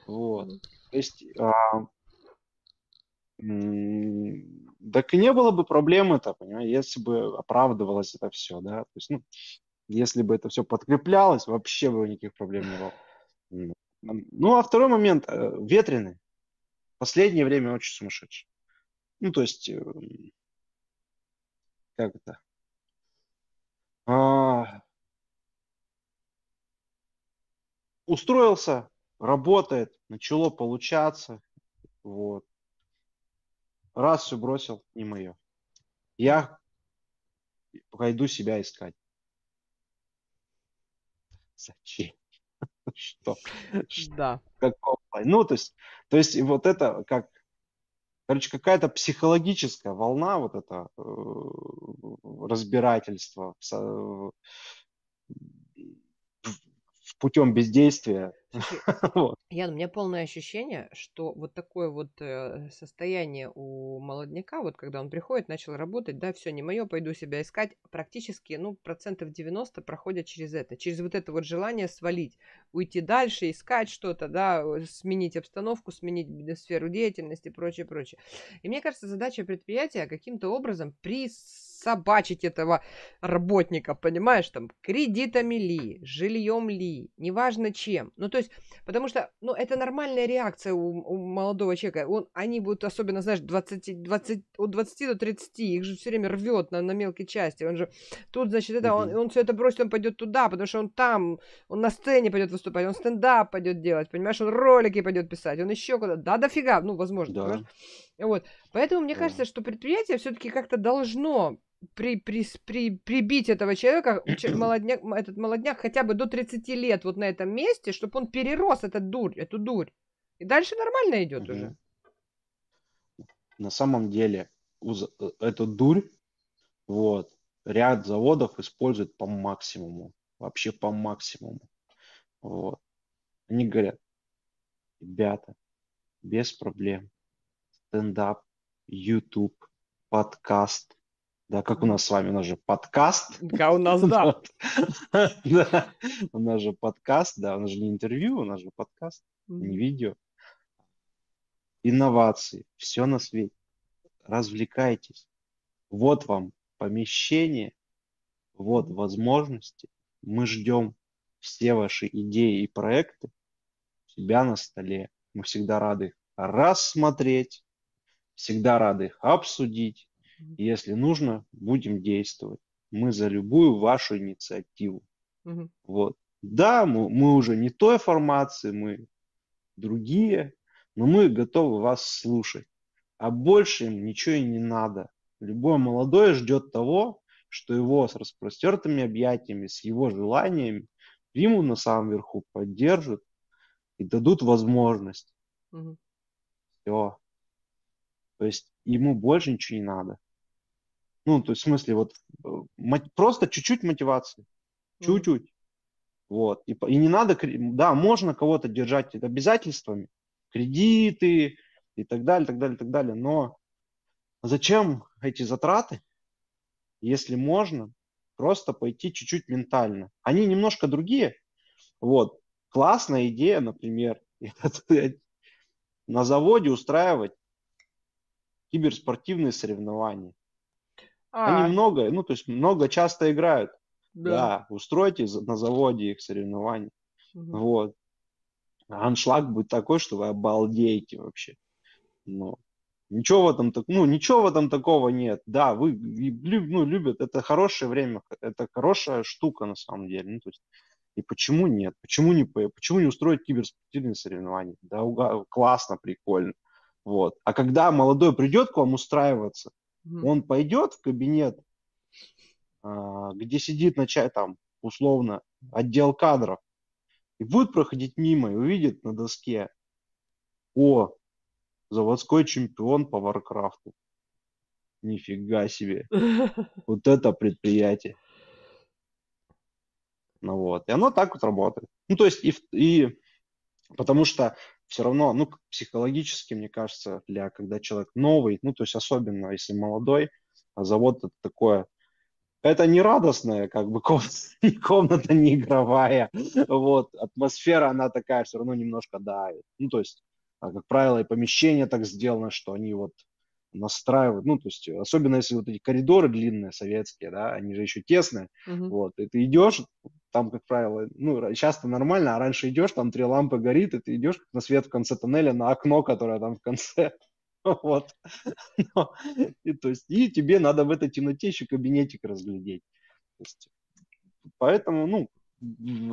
B: Вот. То есть, а, так и не было бы проблемы-то, понимаешь, если бы оправдывалось это все, да, то есть, ну, если бы это все подкреплялось, вообще бы никаких проблем не было. Ну, а второй момент, э, ветреный. Последнее время очень сумасшедший. Ну, то есть, э, как это? А, устроился, работает, начало получаться, вот. Раз все бросил, не мое. Я пойду себя искать. Зачем? Что?
A: Да.
B: Какого? Ну, то есть, то есть вот это как, короче, какая-то психологическая волна, вот это э, разбирательство путем бездействия.
A: Ян, у меня полное ощущение, что вот такое вот э, состояние у молодняка, вот когда он приходит, начал работать, да, все не мое, пойду себя искать, практически, ну, процентов 90 проходят через это, через вот это вот желание свалить, уйти дальше, искать что-то, да, э, сменить обстановку, сменить сферу деятельности, прочее, прочее. И мне кажется, задача предприятия каким-то образом присобачить этого работника, понимаешь, там, кредитами ли, жильем ли, неважно чем. Ну, то есть Потому что, ну, это нормальная реакция у, у молодого человека. Он, они будут, особенно, знаешь, 20, 20, от 20 до 30, их же все время рвет на, на мелкие части. Он же тут, значит, это, он, он все это бросит, он пойдет туда, потому что он там, он на сцене пойдет выступать, он стендап пойдет делать, понимаешь, он ролики пойдет писать, он еще куда-то. Да, дофига, ну, возможно,
B: Да,
A: понимаешь? Вот. Поэтому мне
B: да.
A: кажется, что предприятие все-таки как-то должно при, при, при, прибить этого человека, че- молодняк, этот молодняк хотя бы до 30 лет вот на этом месте, чтобы он перерос этот дурь, эту дурь. И дальше нормально идет уже.
B: Мгм. На самом деле э, эту дурь, вот, ряд заводов используют по максимуму, вообще по максимуму. Вот. Они говорят, ребята, без проблем, стендап, YouTube, подкаст. Да, как у нас с вами, у нас же подкаст.
A: Да, у нас да.
B: У нас же подкаст, да, у нас же не интервью, у нас же подкаст, не
A: Мгм.
B: видео. Инновации, все на свете. Развлекайтесь. Вот вам помещение, вот возможности. Мы ждем все ваши идеи и проекты у себя на столе. Мы всегда рады рассмотреть, всегда рады их обсудить. Если нужно, будем действовать. Мы за любую вашу инициативу.
A: Мгм.
B: Вот. Да, мы, мы уже не той формации, мы другие, но мы готовы вас слушать. А больше им ничего и не надо. Любой молодой ждет того, что его с распростертыми объятиями, с его желаниями примут на самом верху, поддержат и дадут возможность.
A: Мгм.
B: Все. То есть ему больше ничего не надо. Ну, то есть в смысле, вот э, просто чуть-чуть мотивации. Чуть-чуть. Вот. И, и не надо, да, можно кого-то держать обязательствами, кредиты и так далее, так далее, так далее. Но зачем эти затраты, если можно просто пойти чуть-чуть ментально? Они немножко другие. Вот. Классная идея, например, на заводе устраивать киберспортивные соревнования. Они
A: А,
B: много, ну, то есть много часто играют.
A: да.
B: Да, устройте на заводе их соревнования.
A: Мгм.
B: Вот. Аншлаг будет такой, что вы обалдеете вообще. Ну, ничего в этом, так- ну, ничего в этом такого нет. Да, вы ну, любят, это хорошее время, это хорошая штука на самом деле. Ну, то есть, и почему нет? Почему не, по- почему не устроить киберспортивные соревнования? Да, уга- классно, прикольно. Вот. А когда молодой придет к вам устраиваться, mm-hmm. он пойдет в кабинет, а, где сидит начать там условно отдел кадров, и будет проходить мимо и увидит на доске, о, заводской чемпион по Варкрафту. Нифига себе. Вот это предприятие. Ну вот. И оно так вот работает. Ну, то есть, и, и потому что все равно, ну, психологически, мне кажется, для когда человек новый, ну, то есть особенно если молодой, а завод это такое, это не радостная, как бы комната, комната не игровая, вот, атмосфера, она такая все равно немножко давит. Ну, то есть, а, как правило, и помещение так сделано, что они вот настраивают, ну, то есть, особенно если вот эти коридоры длинные, советские, да, они же еще тесные, uh-huh. вот, и ты идешь, там, как правило, ну, часто нормально, а раньше идешь, там три лампы горит, и ты идешь на свет в конце тоннеля на окно, которое там в конце, вот, и, то есть, и тебе надо в этой темноте еще кабинетик разглядеть, поэтому, ну,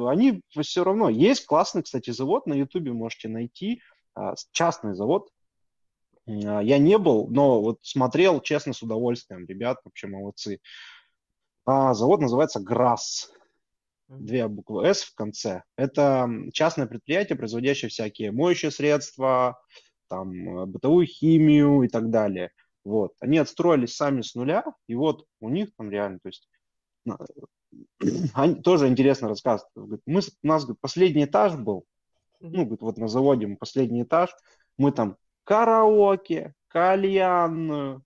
B: они все равно, есть классный, кстати, завод на ютубе можете найти, а, частный завод, а, я не был, но вот смотрел, честно, с удовольствием. Ребят вообще молодцы. А, завод называется ГРАС. Две буквы «С» в конце. Это частное предприятие, производящее всякие моющие средства, там, э, бытовую химию и так далее. Вот. Они отстроились сами с нуля, и вот у них там реально, то есть, они, тоже интересно рассказывают. Мы, у нас говорит, последний этаж был, ну, говорит, вот на заводе мы последний этаж, мы там караоке, кальянную,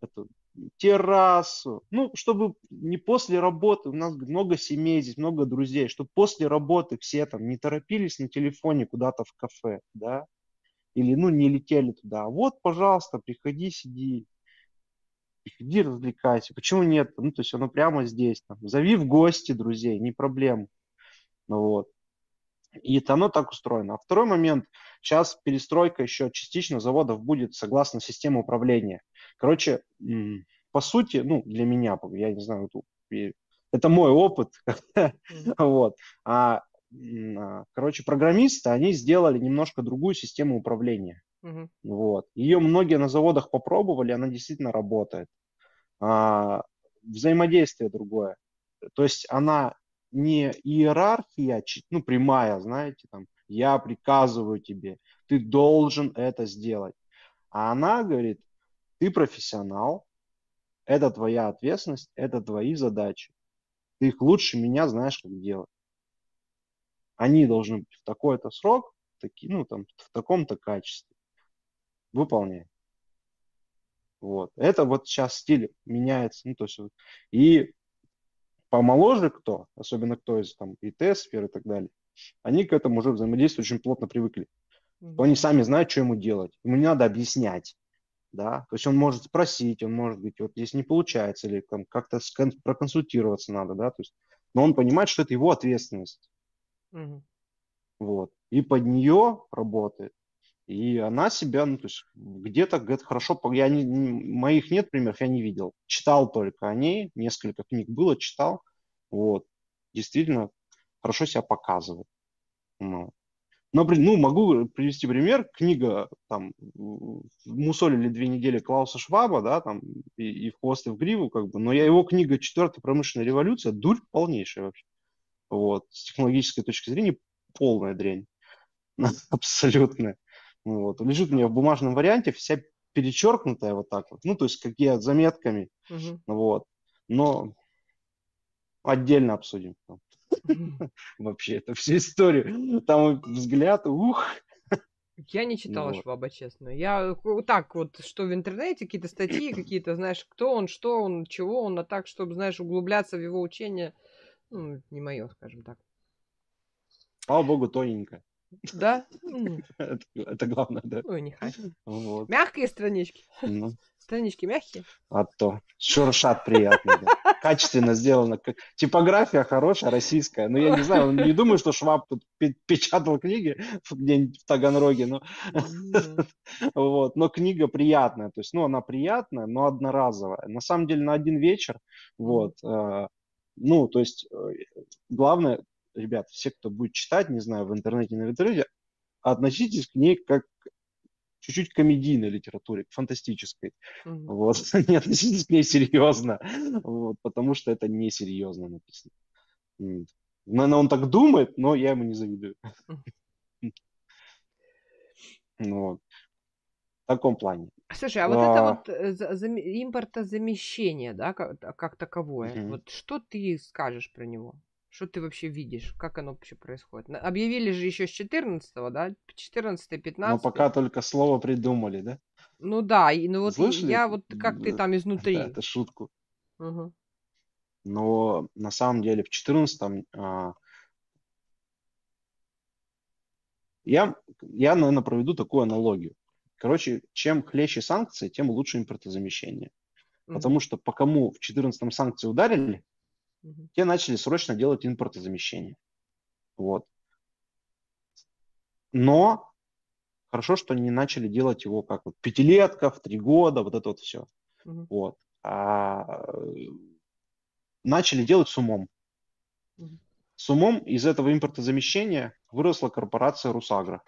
B: эту, террасу. Ну, чтобы не после работы, у нас много семей здесь, много друзей, чтобы после работы все там не торопились на телефоне куда-то в кафе, да, или, ну, не летели туда. Вот, пожалуйста, приходи, сиди, приходи, развлекайся. Почему нет? Ну, то есть оно прямо здесь. Там. Зови в гости друзей, не проблема. Ну, вот. И это оно так устроено. А второй момент, сейчас перестройка еще частично заводов будет согласно системе управления. Короче, по сути, ну, для меня, я не знаю, это мой опыт, вот. А, а, короче, программисты, они сделали немножко другую систему управления. Вот. Ее многие на заводах попробовали, она действительно работает. А, взаимодействие другое. То есть она не иерархия, ну, прямая, знаете, там, я приказываю тебе, ты должен это сделать. А она говорит, ты профессионал, это твоя ответственность, это твои задачи. Ты их лучше меня знаешь, как делать. Они должны быть в такой-то срок, таки, ну, там, в таком-то качестве. Выполняй. Вот. Это вот сейчас стиль меняется. Ну, то есть, и помоложе кто, особенно кто из там ИТ-сферы и так далее, они к этому уже взаимодействуют очень плотно привыкли. Mm-hmm. Они сами знают, что ему делать. Ему не надо объяснять. Да? То есть он может спросить, он может быть, вот здесь не получается, или там как-то проконсультироваться надо, да, то есть, но он понимает, что это его ответственность. Mm-hmm. Вот. И под нее работает. И она себя, ну, то есть где-то где хорошо, я не, моих нет примеров, я не видел. Читал только о ней, несколько книг было, читал. Вот. Действительно хорошо себя показывает. Ну. Но, ну, могу привести пример. Книга, там, мусолили две недели Клауса Шваба, да, там, и, и в хвост, и в гриву, как бы. Но я его книга «Четвертая промышленная революция» дурь полнейшая вообще. Вот. С технологической точки зрения полная дрянь. Абсолютная. Вот. Лежит у меня в бумажном варианте, вся перечеркнутая вот так вот. Ну, то есть какие заметками. Угу. Вот. Но отдельно обсудим. Вообще, это всю историю. Там взгляд, ух.
A: Я не читала Шваба, честно. Я так вот, что в интернете, какие-то статьи, какие-то, знаешь, кто он, что он, чего он, а так, чтобы, знаешь, углубляться в его учение, ну, не мое, скажем так.
B: Слава богу, тоненько.
A: Да?
B: Это, это главное, да.
A: Ой, нехай. Вот. Мягкие странички. Ну. Странички мягкие.
B: А то. Шуршат приятно. Да. Качественно сделано. Типография хорошая, российская. Но я не знаю, не думаю, что Шваб тут печатал книги где-нибудь в Таганроге. Но... вот. но книга приятная. То есть, ну, она приятная, но одноразовая. На самом деле, на один вечер. Вот. Э, ну, то есть, э, главное, ребят, все, кто будет читать, не знаю, в интернете, не в интернете, относитесь к ней как чуть-чуть комедийной литературе, фантастической. Mm-hmm. Вот, не относитесь к ней серьезно, вот, потому что это несерьезно написано. Наверное, он так думает, но я ему не завидую. Ну, вот. В таком плане.
A: Слушай, а вот это а. вот импортозамещение, да, как, как таковое, угу. вот что ты скажешь про него? Что ты вообще видишь? Как оно вообще происходит? Объявили же еще с 14 да? 14 15
B: Но пока только слово придумали, да?
A: Ну да, и, ну вот Слышали? я вот как ты там изнутри.
B: Это, это шутку. Угу. Но на самом деле в 14 а, я, я, наверное, проведу такую аналогию. Короче, чем хлеще санкции, тем лучше импортозамещение. Угу. Потому что по кому в 2014 санкции ударили, угу. те начали срочно делать импортозамещение. Вот. Но хорошо, что не начали делать его как вот пятилетка, в три года, вот это вот все. Угу. Вот. А начали делать с умом. Угу. С умом из этого импортозамещения выросла корпорация Русагра.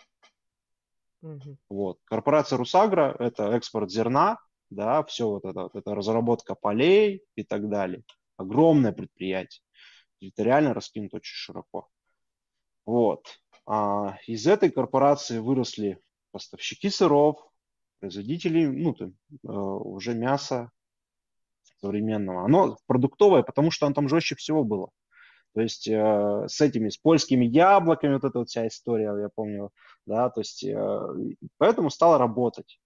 B: Угу. Вот. Корпорация Русагра – это экспорт зерна, да, все вот это, вот это разработка полей и так далее. Огромное предприятие. Территориально раскинут очень широко. Вот. А из этой корпорации выросли поставщики сыров, производители, ну, там, э, уже мяса современного. Оно продуктовое, потому что оно там жестче всего было. То есть э, с этими, с польскими яблоками, вот эта вот вся история, я помню, да, то есть э, поэтому стало работать.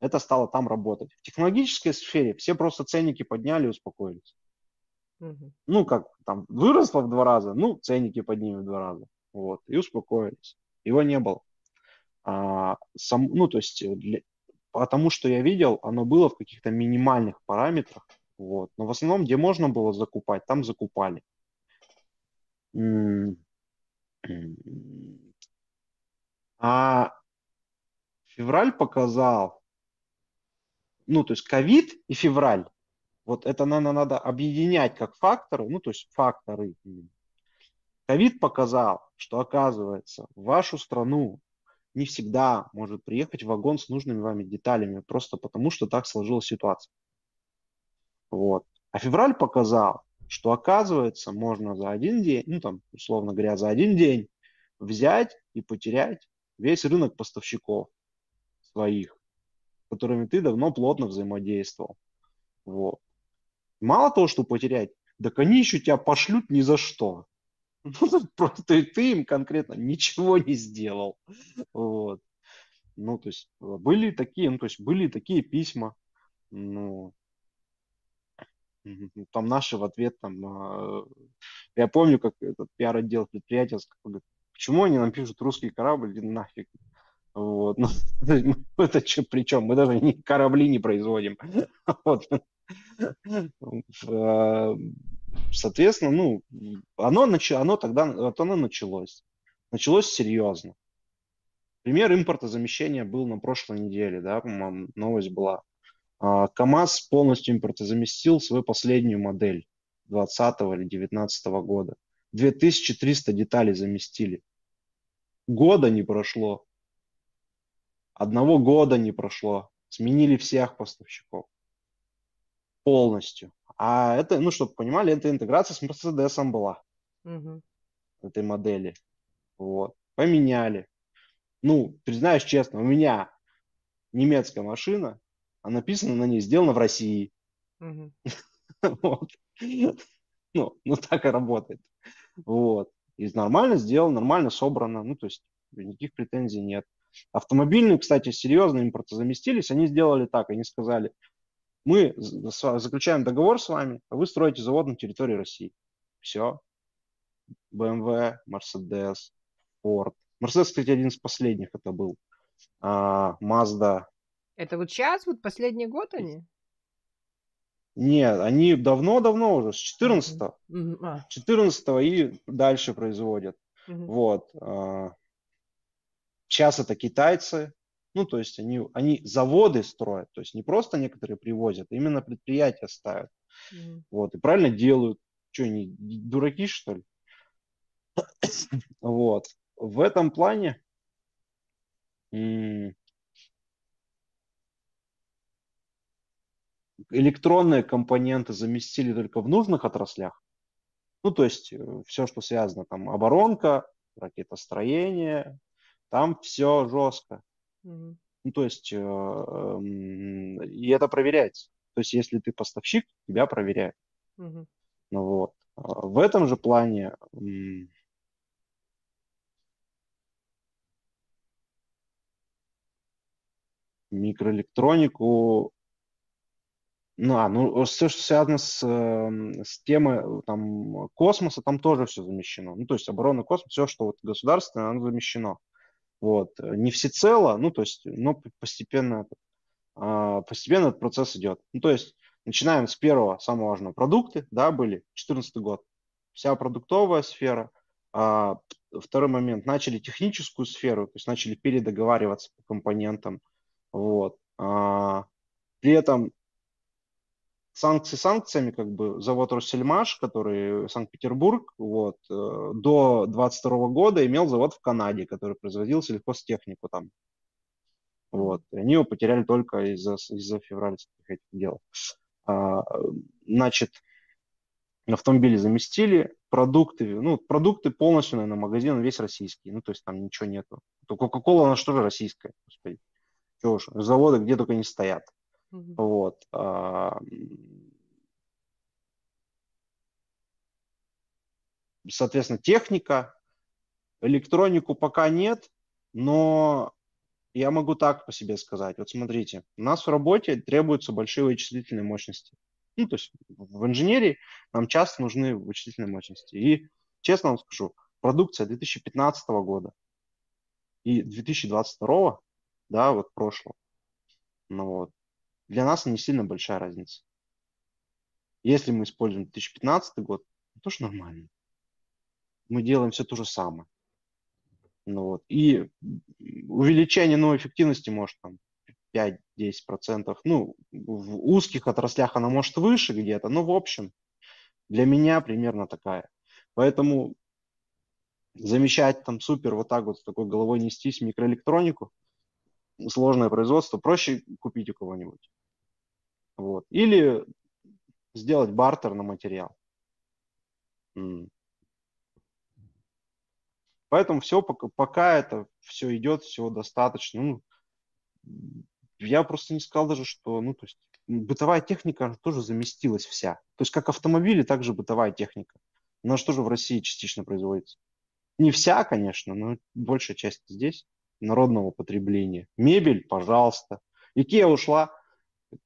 B: Это стало там работать. В технологической сфере все просто ценники подняли и успокоились. Угу. Ну, как там, выросло в два раза, ну, ценники поднимем в два раза. Вот, и успокоились. Его не было. А, сам, ну, то есть, для, потому что я видел, оно было в каких-то минимальных параметрах. Вот. Но в основном, где можно было закупать, там закупали. А февраль показал, ну, то есть ковид и февраль, вот это, наверное, надо объединять как факторы, ну, то есть факторы. Ковид показал, что, оказывается, в вашу страну не всегда может приехать вагон с нужными вами деталями, просто потому что так сложилась ситуация. Вот. А февраль показал, что оказывается можно за один день, ну там, условно говоря, за один день взять и потерять весь рынок поставщиков своих, с которыми ты давно плотно взаимодействовал. Вот. Мало того, что потерять, так они еще тебя пошлют ни за что. Ну, просто ты им конкретно ничего не сделал. Вот. Ну, то есть были такие, ну, то есть были такие письма. Ну, там наши в ответ, там, а, я помню, как этот пиар-отдел предприятия сказал, почему они нам пишут русский корабль, иди нафиг. Вот. Ну, это что, причем мы даже не, корабли не производим. Вот. А, соответственно, ну, оно, нач... оно тогда вот оно началось. Началось серьезно. Пример импортозамещения был на прошлой неделе, да, новость была. А, КАМАЗ полностью импортозаместил свою последнюю модель 2020 или 2019 года. 2300 деталей заместили. Года не прошло. Одного года не прошло. Сменили всех поставщиков. Полностью. А это, ну, чтобы понимали, это интеграция с Мерседесом была. Угу. Этой модели. Вот. Поменяли. Ну, признаюсь честно, у меня немецкая машина, а написано на ней сделано в России. Угу. Вот. Ну, ну, так и работает. Вот. И нормально сделано, нормально собрано. Ну, то есть никаких претензий нет. Автомобильные, кстати, серьезно импортозаместились. Они сделали так. Они сказали, мы заключаем договор с вами, а вы строите завод на территории России. Все. BMW, Mercedes, Ford. Mercedes, кстати, один из последних это был. А, Mazda,
A: это вот сейчас, вот последний год они?
B: Нет, они давно-давно уже, с 14 -го. Mm-hmm. 14 -го и дальше производят. Вот. А, сейчас это китайцы, ну, то есть они, они заводы строят, то есть не просто некоторые привозят, а именно предприятия ставят. Mm. Вот, и правильно делают. Что, они дураки, что ли? вот. В этом плане электронные компоненты заместили только в нужных отраслях. Ну, то есть э, все, что связано там оборонка, ракетостроение, там все жестко. Mm-hmm. Ну, то есть, э, э, и это проверяется. То есть, если ты поставщик, тебя проверяют. Mm-hmm. Ну вот. А в этом же плане микроэлектронику ну, а, ну, все, что связано с, с темой там, космоса, там тоже все замещено. Ну, то есть оборона космоса, все, что вот государственное, оно замещено. Вот. Не всецело, ну, то есть, но постепенно, а, постепенно этот процесс идет. Ну, то есть, начинаем с первого, самого важного, продукты, да, были, 2014 год, вся продуктовая сфера. А, второй момент, начали техническую сферу, то есть начали передоговариваться по компонентам, вот. А, при этом санкции санкциями, как бы завод Россельмаш, который Санкт-Петербург, вот, э, до 22 года имел завод в Канаде, который производил сельхозтехнику там. Вот. И они его потеряли только из-за из февральских этих дел. А, значит, автомобили заместили, продукты, ну, продукты полностью, наверное, магазин весь российский, ну, то есть там ничего нету. То Кока-кола, она что же российская, господи. Чего уж, заводы где только не стоят. Mm-hmm. Вот. А, соответственно, техника, электронику пока нет, но я могу так по себе сказать. Вот смотрите, у нас в работе требуются большие вычислительные мощности. Ну, то есть в инженерии нам часто нужны вычислительные мощности. И честно вам скажу, продукция 2015 года и 2022, да, вот прошлого, ну вот, для нас не сильно большая разница. Если мы используем 2015 год, это тоже нормально. Мы делаем все то же самое. Ну, вот. И увеличение новой эффективности может там 5-10%. Ну, в узких отраслях она может выше где-то, но в общем для меня примерно такая. Поэтому замещать там супер вот так вот с такой головой нестись микроэлектронику, сложное производство, проще купить у кого-нибудь. Вот. Или сделать бартер на материал. Поэтому все, пока, пока это все идет, всего достаточно. Ну, я просто не сказал даже, что, ну, то есть, бытовая техника тоже заместилась вся. То есть, как автомобили, так же бытовая техника. Она же тоже в России частично производится. Не вся, конечно, но большая часть здесь народного потребления. Мебель, пожалуйста. Икеа ушла,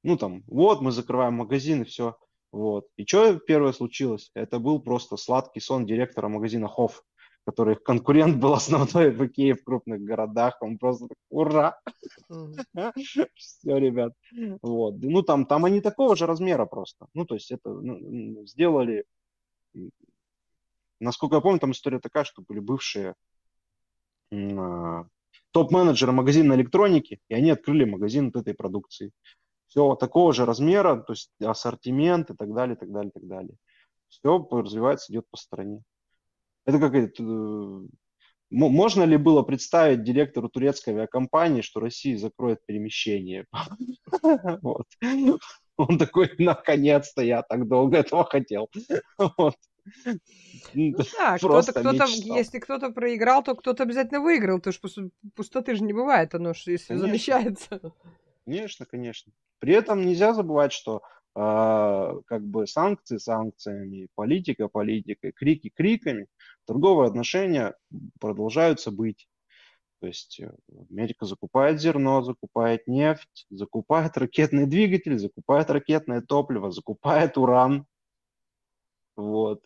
B: ну там, вот мы закрываем магазин и все. Вот. И что первое случилось? Это был просто сладкий сон директора магазина Хофф, который конкурент был основной в Икее в крупных городах. Он просто ура! Все, ребят. Вот. Ну, там, там они такого же размера просто. Ну, то есть это ну, сделали... Насколько я помню, там история такая, что были бывшие а, топ-менеджеры магазина электроники, и они открыли магазин вот этой продукции все такого же размера, то есть ассортимент и так далее, и так далее, и так далее. Все развивается, идет по стране. Это как это, э, можно ли было представить директору турецкой авиакомпании, что Россия закроет перемещение? Он такой, наконец-то я так долго этого хотел.
A: Ну да, кто-то, кто-то, если кто-то проиграл, то кто-то обязательно выиграл, потому что пустоты же не бывает, оно же если замещается.
B: Конечно, конечно. При этом нельзя забывать, что э, как бы санкции санкциями, политика политикой, крики криками, торговые отношения продолжаются быть. То есть э, Америка закупает зерно, закупает нефть, закупает ракетный двигатель, закупает ракетное топливо, закупает уран. Вот.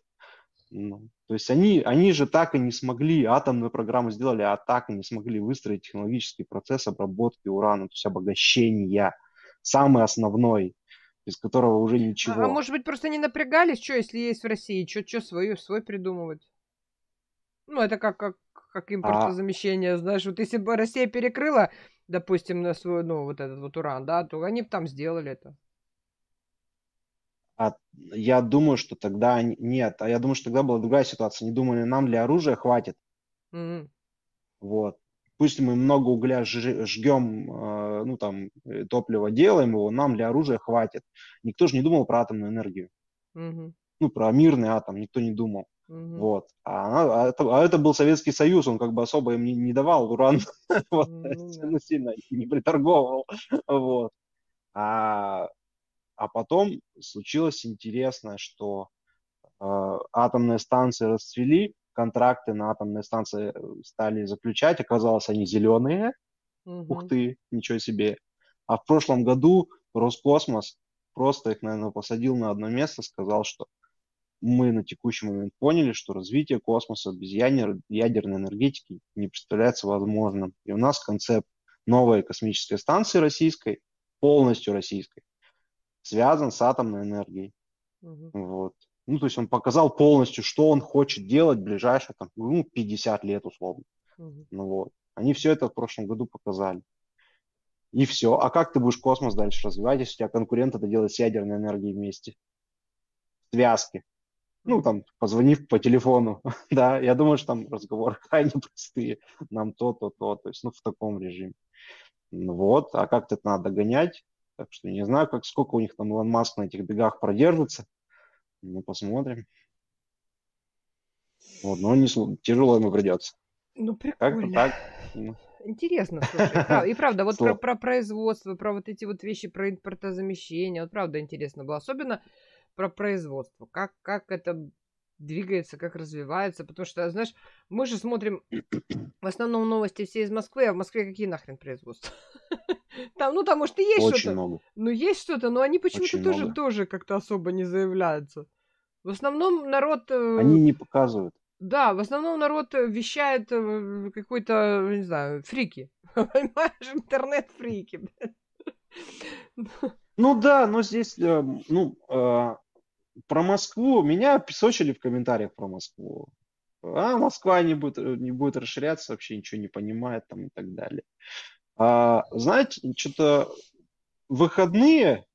B: Ну, то есть они, они же так и не смогли, атомную программу сделали, а так и не смогли выстроить технологический процесс обработки урана, то есть обогащения, самый основной, без которого уже ничего.
A: А, а может быть просто не напрягались, что если есть в России, что, свое, свой придумывать? Ну, это как, как, как импортозамещение, а... знаешь, вот если бы Россия перекрыла, допустим, на свой, ну, вот этот вот уран, да, то они бы там сделали это.
B: А я думаю, что тогда нет. А я думаю, что тогда была другая ситуация. Не думали, нам для оружия хватит. Mm-hmm. Вот. пусть мы много угля жгем, э, ну там, э, топливо делаем его, нам для оружия хватит. Никто же не думал про атомную энергию. Угу. Ну, про мирный атом никто не думал. Угу. Вот. А, а, это, а это был Советский Союз, он как бы особо им не, не давал уран, вот, ну, сильно не приторговывал. Вот. А, а потом случилось интересное, что э, атомные станции расцвели, контракты на атомные станции э, стали заключать, оказалось, они зеленые. Угу. Ух ты, ничего себе. А в прошлом году Роскосмос просто их, наверное, посадил на одно место, сказал, что мы на текущий момент поняли, что развитие космоса без ядерной энергетики не представляется возможным. И у нас концепт новой космической станции российской, полностью российской, связан с атомной энергией. Угу. Вот. Ну, то есть он показал полностью, что он хочет делать в ближайшие там, ну, 50 лет условно. Угу. Ну вот. Они все это в прошлом году показали. И все. А как ты будешь космос дальше развивать, если у тебя конкурент это делает с ядерной энергией вместе? Связки. Ну, там, позвонив по телефону. да, я думаю, что там разговоры крайне простые. Нам то, то, то. То есть, ну, в таком режиме. Ну, вот. А как это надо гонять? Так что не знаю, как, сколько у них там Илон Маск на этих бегах продержится. Ну, посмотрим. Вот, но не, тяжело ему придется.
A: Ну, прикольно. Как-то так. Ну. Интересно, слушай. И правда, вот про, про производство, про вот эти вот вещи, про импортозамещение, вот правда интересно было. Особенно про производство. Как, как это двигается, как развивается. Потому что, знаешь, мы же смотрим в основном новости все из Москвы, а в Москве какие нахрен производства? Там, ну, там, может, и есть что-то. Ну, есть что-то, но они почему-то тоже, тоже как-то особо не заявляются. В основном народ...
B: Э, они не показывают.
A: Да, в основном народ э, вещает э, какой-то, не знаю, фрики. Понимаешь, интернет-фрики.
B: Ну да, но здесь, ну, про Москву меня песочили в комментариях про Москву. А Москва не будет, не будет расширяться, вообще ничего не понимает там и так далее. А, знаете, что-то выходные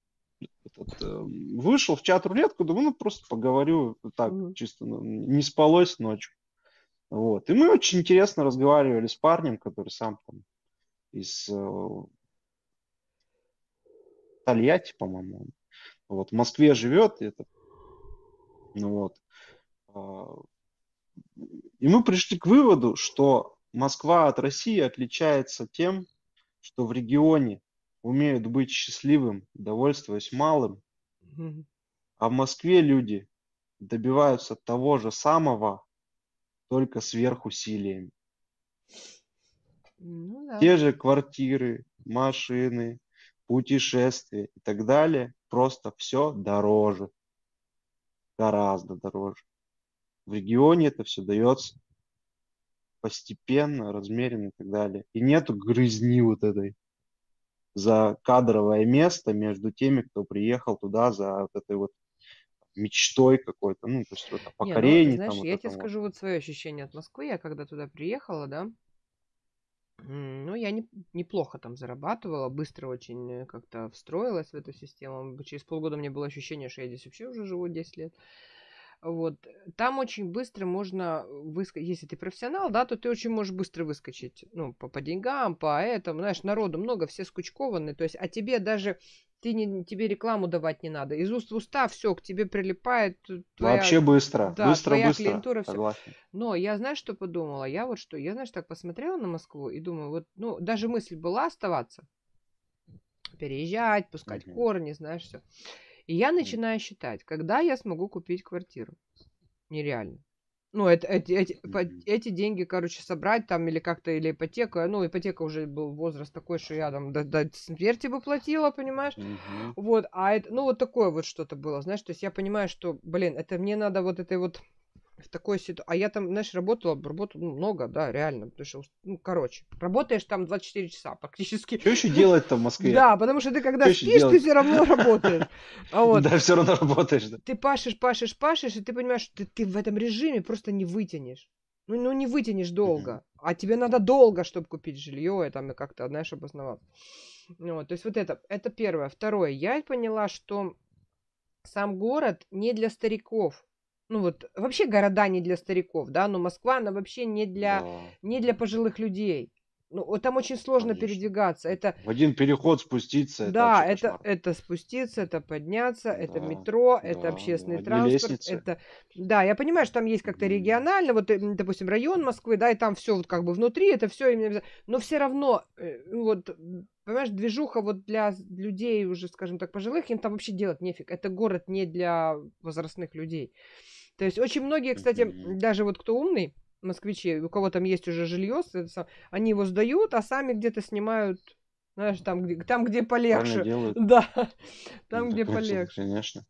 B: этот, э, вышел в чат рулетку, думаю, ну просто поговорю так, mm-hmm. чисто ну, не спалось ночью. Вот. И мы очень интересно разговаривали с парнем, который сам там из э, Тольятти, по-моему. Вот, в Москве живет. Это, вот. А, и мы пришли к выводу, что Москва от России отличается тем, что в регионе умеют быть счастливым, довольствуясь малым, а в Москве люди добиваются того же самого, только сверхусилиями. Ну, да. Те же квартиры, машины, путешествия и так далее, просто все дороже, гораздо дороже. В регионе это все дается постепенно, размеренно и так далее. И нету грызни вот этой за кадровое место между теми, кто приехал туда за вот этой вот мечтой какой-то, ну, то есть вот покорение. Не, ну,
A: знаешь, там, я вот тебе вот. скажу вот свое ощущение от Москвы. Я когда туда приехала, да, ну, я не, неплохо там зарабатывала, быстро очень э, как-то встроилась в эту систему. Через полгода мне было ощущение, что я здесь вообще уже живу 10 лет. Вот. Там очень быстро можно выскочить. Если ты профессионал, да, то ты очень можешь быстро выскочить. Ну, по, по деньгам, по этому. Знаешь, народу много, все скучкованы. То есть, а тебе даже ты не, тебе рекламу давать не надо. Из уст в уста все к тебе прилипает.
B: Твоя, Вообще быстро. Да, быстро, твоя быстро. клиентура, все.
A: Но я, знаешь, что подумала? Я вот что, я, знаешь, так посмотрела на Москву и думаю, вот, ну, даже мысль была оставаться. Переезжать, пускать угу. корни, знаешь, все. И я начинаю считать, когда я смогу купить квартиру. Нереально. Ну, это, эти, эти, эти деньги, короче, собрать там или как-то, или ипотека. Ну, ипотека уже был возраст такой, что я там до, до смерти бы платила, понимаешь? Mm-hmm. Вот, а это, ну, вот такое вот что-то было, знаешь, то есть я понимаю, что, блин, это мне надо вот этой вот в такой ситуации. А я там, знаешь, работала, работала ну, много, да, реально. Потому что, ну, короче, работаешь там 24 часа практически.
B: Что еще делать-то в Москве?
A: Да, потому что ты когда что спишь, ты все равно работаешь. А вот,
B: да, все равно работаешь. Да.
A: Ты пашешь, пашешь, пашешь, и ты понимаешь, что ты, ты в этом режиме просто не вытянешь. Ну, ну не вытянешь долго. Mm-hmm. А тебе надо долго, чтобы купить жилье и там и как-то, знаешь, обосноваться. Вот, то есть вот это, это первое. Второе, я поняла, что сам город не для стариков ну вот вообще города не для стариков, да, но Москва, она вообще не для, да. не для пожилых людей. Ну, там очень сложно Конечно. передвигаться. Это...
B: В один переход спуститься.
A: Да, это, это, это спуститься, это подняться, да, это метро, да, это общественный транспорт. Лестницы. Это... Да, я понимаю, что там есть как-то регионально, вот, допустим, район Москвы, да, и там все вот как бы внутри, это все именно... Но все равно, э, вот, понимаешь, движуха вот для людей уже, скажем так, пожилых, им там вообще делать нефиг. Это город не для возрастных людей. То есть очень многие, кстати, даже вот кто умный, москвичи, у кого там есть уже жилье, они его сдают, а сами где-то снимают, знаешь, там, где, там, где полегче. Да, там, где полегче.
B: Конечно.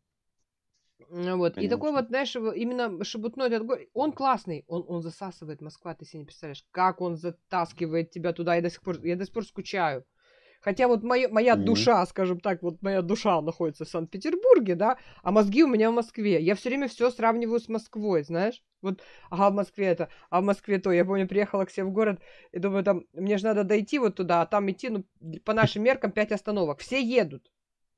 A: Вот. И такой вот, знаешь, именно шебутной этот он классный, он, он засасывает Москва, ты себе не представляешь, как он затаскивает тебя туда, я до сих пор, я до сих пор скучаю. Хотя вот моя, моя mm-hmm. душа, скажем так, вот моя душа находится в Санкт-Петербурге, да, а мозги у меня в Москве. Я все время все сравниваю с Москвой, знаешь. Вот, ага, в Москве это, а в Москве то. Я помню, приехала к себе в город, и думаю, там, мне же надо дойти вот туда, а там идти, ну, по нашим меркам, пять остановок. Все едут.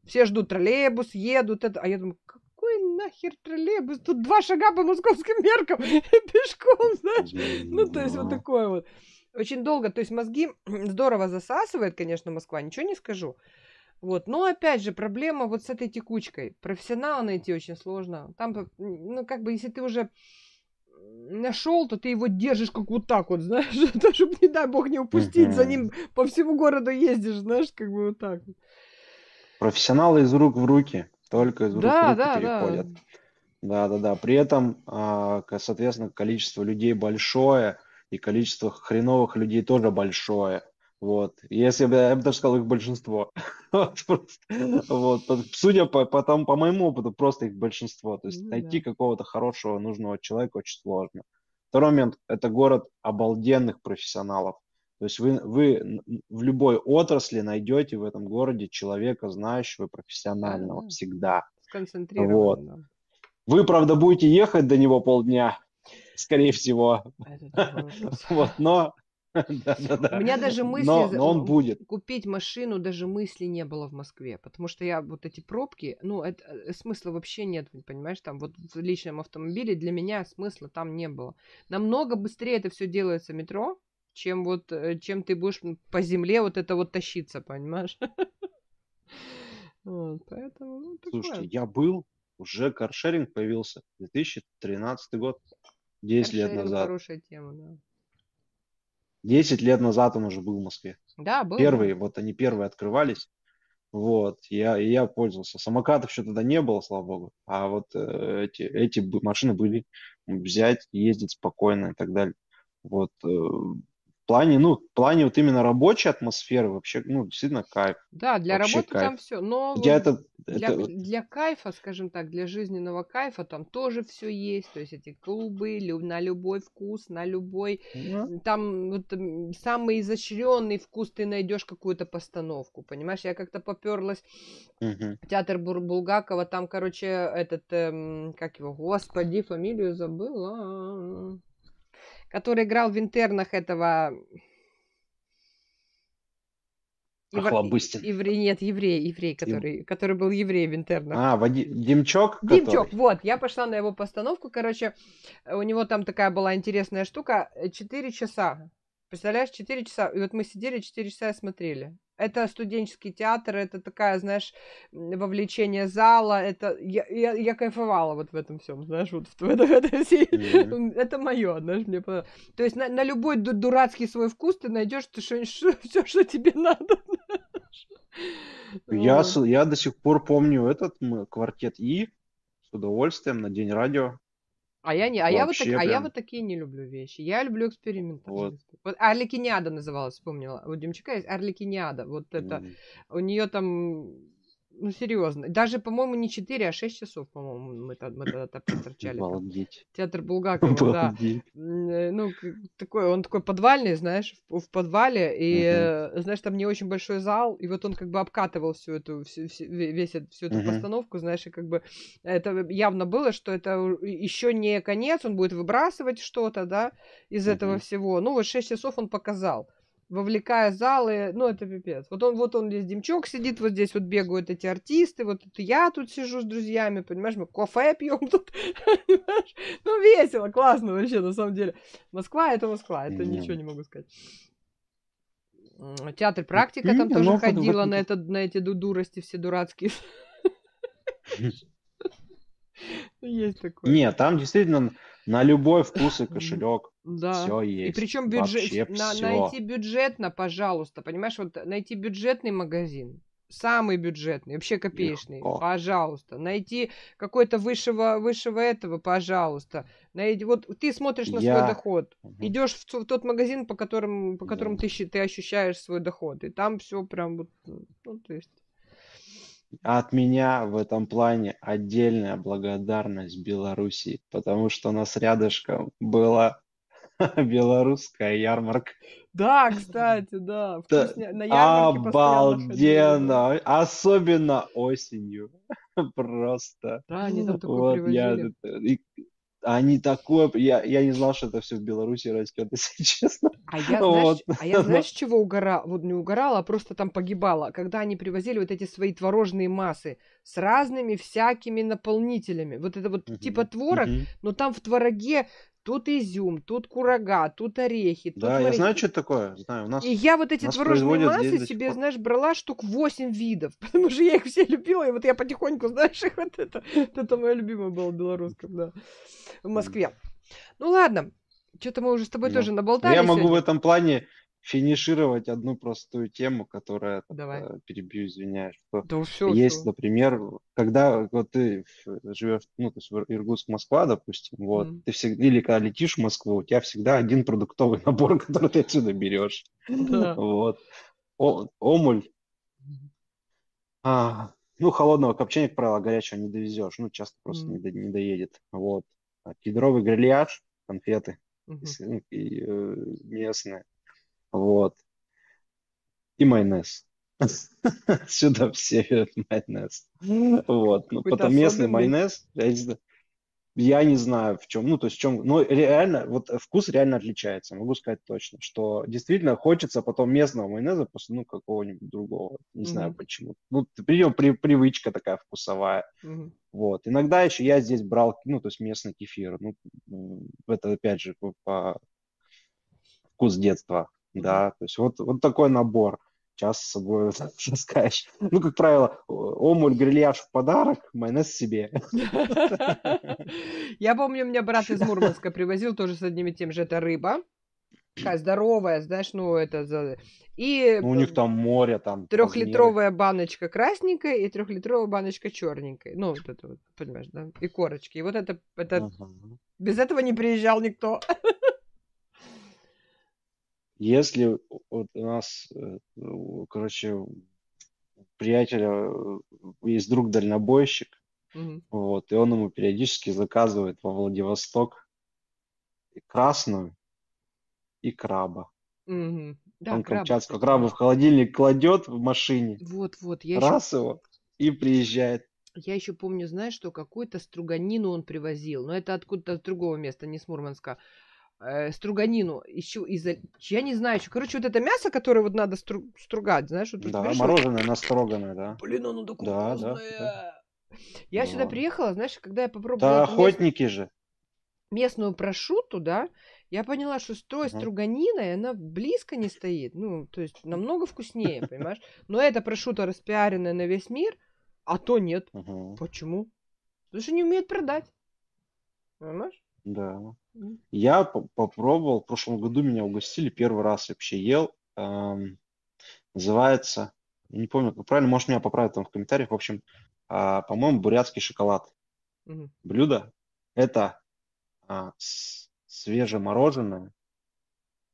A: Все ждут троллейбус, едут, это. А я думаю, какой нахер троллейбус? Тут два шага по московским меркам пешком, знаешь. Ну, то есть вот такое вот очень долго, то есть мозги здорово засасывает, конечно, Москва, ничего не скажу. Вот. Но опять же, проблема вот с этой текучкой. Профессионала найти очень сложно. Там, ну, как бы, если ты уже нашел, то ты его держишь как вот так вот, знаешь, то, чтобы, не дай бог, не упустить, за ним по всему городу ездишь, знаешь, как бы вот так.
B: Профессионалы из рук в руки, только из рук да, в руки да, переходят. Да. да, да, да. При этом, а, соответственно, количество людей большое, и количество хреновых людей тоже большое. Вот. Если бы, я бы даже сказал, их большинство. вот, вот. Судя по, по, тому, по моему опыту, просто их большинство. То есть ну, найти да. какого-то хорошего, нужного человека очень сложно. Второй момент – это город обалденных профессионалов. То есть вы, вы в любой отрасли найдете в этом городе человека, знающего профессионального да, всегда.
A: Сконцентрированного. Вот.
B: Вы, правда, будете ехать до него полдня, скорее всего. Вот, но
A: У меня даже мысли но, но он будет. купить машину, даже мысли не было в Москве, потому что я вот эти пробки, ну, это, э, смысла вообще нет, понимаешь, там вот в личном автомобиле для меня смысла там не было. Намного быстрее это все делается метро, чем вот, э, чем ты будешь по земле вот это вот тащиться, понимаешь? Вот, поэтому, ну,
B: Слушайте, я был, уже каршеринг появился, 2013 год. 10 лет назад.
A: Хорошая тема, да.
B: 10 лет назад он уже был в Москве.
A: Да, был.
B: Первые, вот они первые открывались. Вот, я, я пользовался. Самокатов еще тогда не было, слава богу. А вот э, эти, эти машины были взять, ездить спокойно и так далее. Вот, э, плане, ну, в плане вот именно рабочей атмосферы вообще, ну, действительно кайф.
A: Да, для
B: вообще
A: работы кайф. там все. Но
B: Я это,
A: для, это... для кайфа, скажем так, для жизненного кайфа там тоже все есть. То есть эти клубы на любой вкус, на любой. Mm-hmm. Там вот, самый изощренный вкус ты найдешь какую-то постановку. Понимаешь, я как-то поперлась mm-hmm. в театр Булгакова, там, короче, этот, эм, как его, господи, фамилию забыла который играл в интернах этого...
B: Охлобыстин.
A: Еврей, нет, еврей, еврей, который, Дим... который был еврей в интернах.
B: А, Вади... Димчок?
A: Димчок, который... вот. Я пошла на его постановку, короче, у него там такая была интересная штука, 4 часа. Представляешь, 4 часа. И вот мы сидели 4 часа и смотрели. Это студенческий театр, это такая, знаешь, вовлечение зала, это я, я, я кайфовала вот в этом всем, знаешь, вот в, в, в, в этой всей, mm-hmm. это мое, знаешь, мне понравилось. То есть на, на любой ду- дурацкий свой вкус ты найдешь что, что, все, что тебе надо.
B: Я, вот. я до сих пор помню этот квартет И с удовольствием на День радио.
A: А я не, а я вот, так, прям... а я вот такие не люблю вещи. Я люблю эксперименты. Вот. вот Арликиниада называлась, вспомнила. У Демчака есть Арликиниада. Вот это. Mm. У нее там ну, серьезно. Даже, по-моему, не 4, а 6 часов, по-моему, мы, мы тогда так торчали.
B: Обалдеть.
A: Театр Булгакова, да. Э, ну, такой, он такой подвальный, знаешь, в, в подвале, и, uh-huh. знаешь, там не очень большой зал, и вот он как бы обкатывал всю эту, всю, всю, весь, всю эту uh-huh. постановку, знаешь, и как бы это явно было, что это еще не конец, он будет выбрасывать что-то, да, из uh-huh. этого всего. Ну, вот 6 часов он показал вовлекая залы, ну, это пипец. Вот он, вот он здесь Демчок сидит, вот здесь вот бегают эти артисты, вот это я тут сижу с друзьями, понимаешь, мы кофе пьем тут, понимаешь? Ну, весело, классно вообще, на самом деле. Москва — это Москва, это ничего не могу сказать. Театр практика там тоже ну, ходила на, это, на эти дурости все дурацкие.
B: Есть такое. Нет, там действительно на любой вкус и кошелек. Да. Все есть.
A: И причем бюджет, на, найти бюджетно, пожалуйста, понимаешь, вот найти бюджетный магазин, самый бюджетный, вообще копеечный, Легко. пожалуйста. Найти какой-то высшего, высшего этого, пожалуйста. Найди, вот ты смотришь на Я... свой доход, угу. идешь в, в тот магазин, по которому, по которому да. ты, ты ощущаешь свой доход, и там все прям вот, ну, то есть...
B: От меня в этом плане отдельная благодарность Беларуси, потому что у нас рядышком была белорусская ярмарка.
A: Да, кстати, да.
B: Вкусня... На ярмарке Обалденно. Особенно осенью. Просто.
A: Да, они там такое вот привозили.
B: Я... Они такое... Я, я не знал, что это все в Беларуси растет, если честно.
A: А я, вот. знаешь, а я знаешь, чего угорала? Вот не угорала, а просто там погибала. Когда они привозили вот эти свои творожные массы с разными всякими наполнителями. Вот это вот uh-huh. типа творог, uh-huh. но там в твороге Тут изюм, тут курага, тут орехи. Тут
B: да, я знаю, что это такое. Знаю, у нас,
A: и я вот эти творожные массы себе, знаешь, брала штук 8 видов, потому что я их все любила, и вот я потихоньку, знаешь, их вот это, это моя любимая была в белорусском, да, в Москве. Ну ладно, что-то мы уже с тобой ну, тоже наболтали.
B: Я могу в этом плане финишировать одну простую тему, которая Давай. Э, перебью, извиняюсь, что да, все, есть, все. например, когда вот ты живешь, ну, то есть в Иркутск, Москва, допустим, вот, mm. ты всегда, или когда летишь в Москву, у тебя всегда один продуктовый набор, который ты отсюда берешь. Да. Вот. О, омуль. А, ну, холодного копчения, как правило, горячего не довезешь. Ну, часто просто mm. не, до, не доедет. Вот. А кедровый грильяж, конфеты mm-hmm. и, э, местные. Вот. И майонез. Сюда все верят майонез. Вот. Ну, потом местный майонез, я не знаю, в чем, ну, то есть в чем, но реально, вот вкус реально отличается, могу сказать точно, что действительно хочется потом местного майонеза после, ну, какого-нибудь другого, не mm-hmm. знаю почему. Ну, прием, при, привычка такая вкусовая. Mm-hmm. Вот. Иногда еще я здесь брал, ну, то есть местный кефир, ну, это опять же по, по вкус детства да, то есть вот, вот такой набор. Сейчас с собой таскаешь. Ну, как правило, омуль, грильяж в подарок, майонез себе.
A: Я помню, у меня брат из Мурманска привозил тоже с одним и тем же, это рыба. Такая здоровая, знаешь, ну это за... И
B: ну, у них там море, там
A: трехлитровая баночка красненькая и трехлитровая баночка черненькой. Ну, вот это вот, понимаешь, да? И корочки. И вот это, это... Uh-huh. без этого не приезжал никто.
B: Если вот у нас, э, короче, приятеля э, есть друг дальнобойщик, mm-hmm. вот, и он ему периодически заказывает во Владивосток и красную и краба.
A: Mm-hmm. Да,
B: он краба, камчатского краба в холодильник кладет в машине.
A: Вот, вот.
B: Я раз еще... его и приезжает.
A: Я еще помню, знаешь, что какую-то струганину он привозил, но это откуда-то с другого места, не с Мурманска э, струганину еще из я не знаю еще короче вот это мясо которое вот надо стру... стругать знаешь вот
B: да мороженое вот... настроганное да.
A: Блин оно такое да, вкусное. да, да. я да. сюда приехала знаешь когда я попробовала
B: да охотники мест... же.
A: Местную прошуту да я поняла что с той uh-huh. струганиной она близко не стоит ну то есть намного вкуснее понимаешь. Но это прошута распиаренная на весь мир а то нет. Uh-huh. почему? Потому что не умеет продать. Понимаешь
B: да. Я попробовал, в прошлом году меня угостили, первый раз вообще ел. Эм, называется, не помню, как правильно, может меня поправить там в комментариях. В общем, э, по-моему, бурятский шоколад. Угу. Блюдо. Это э, свежемороженое,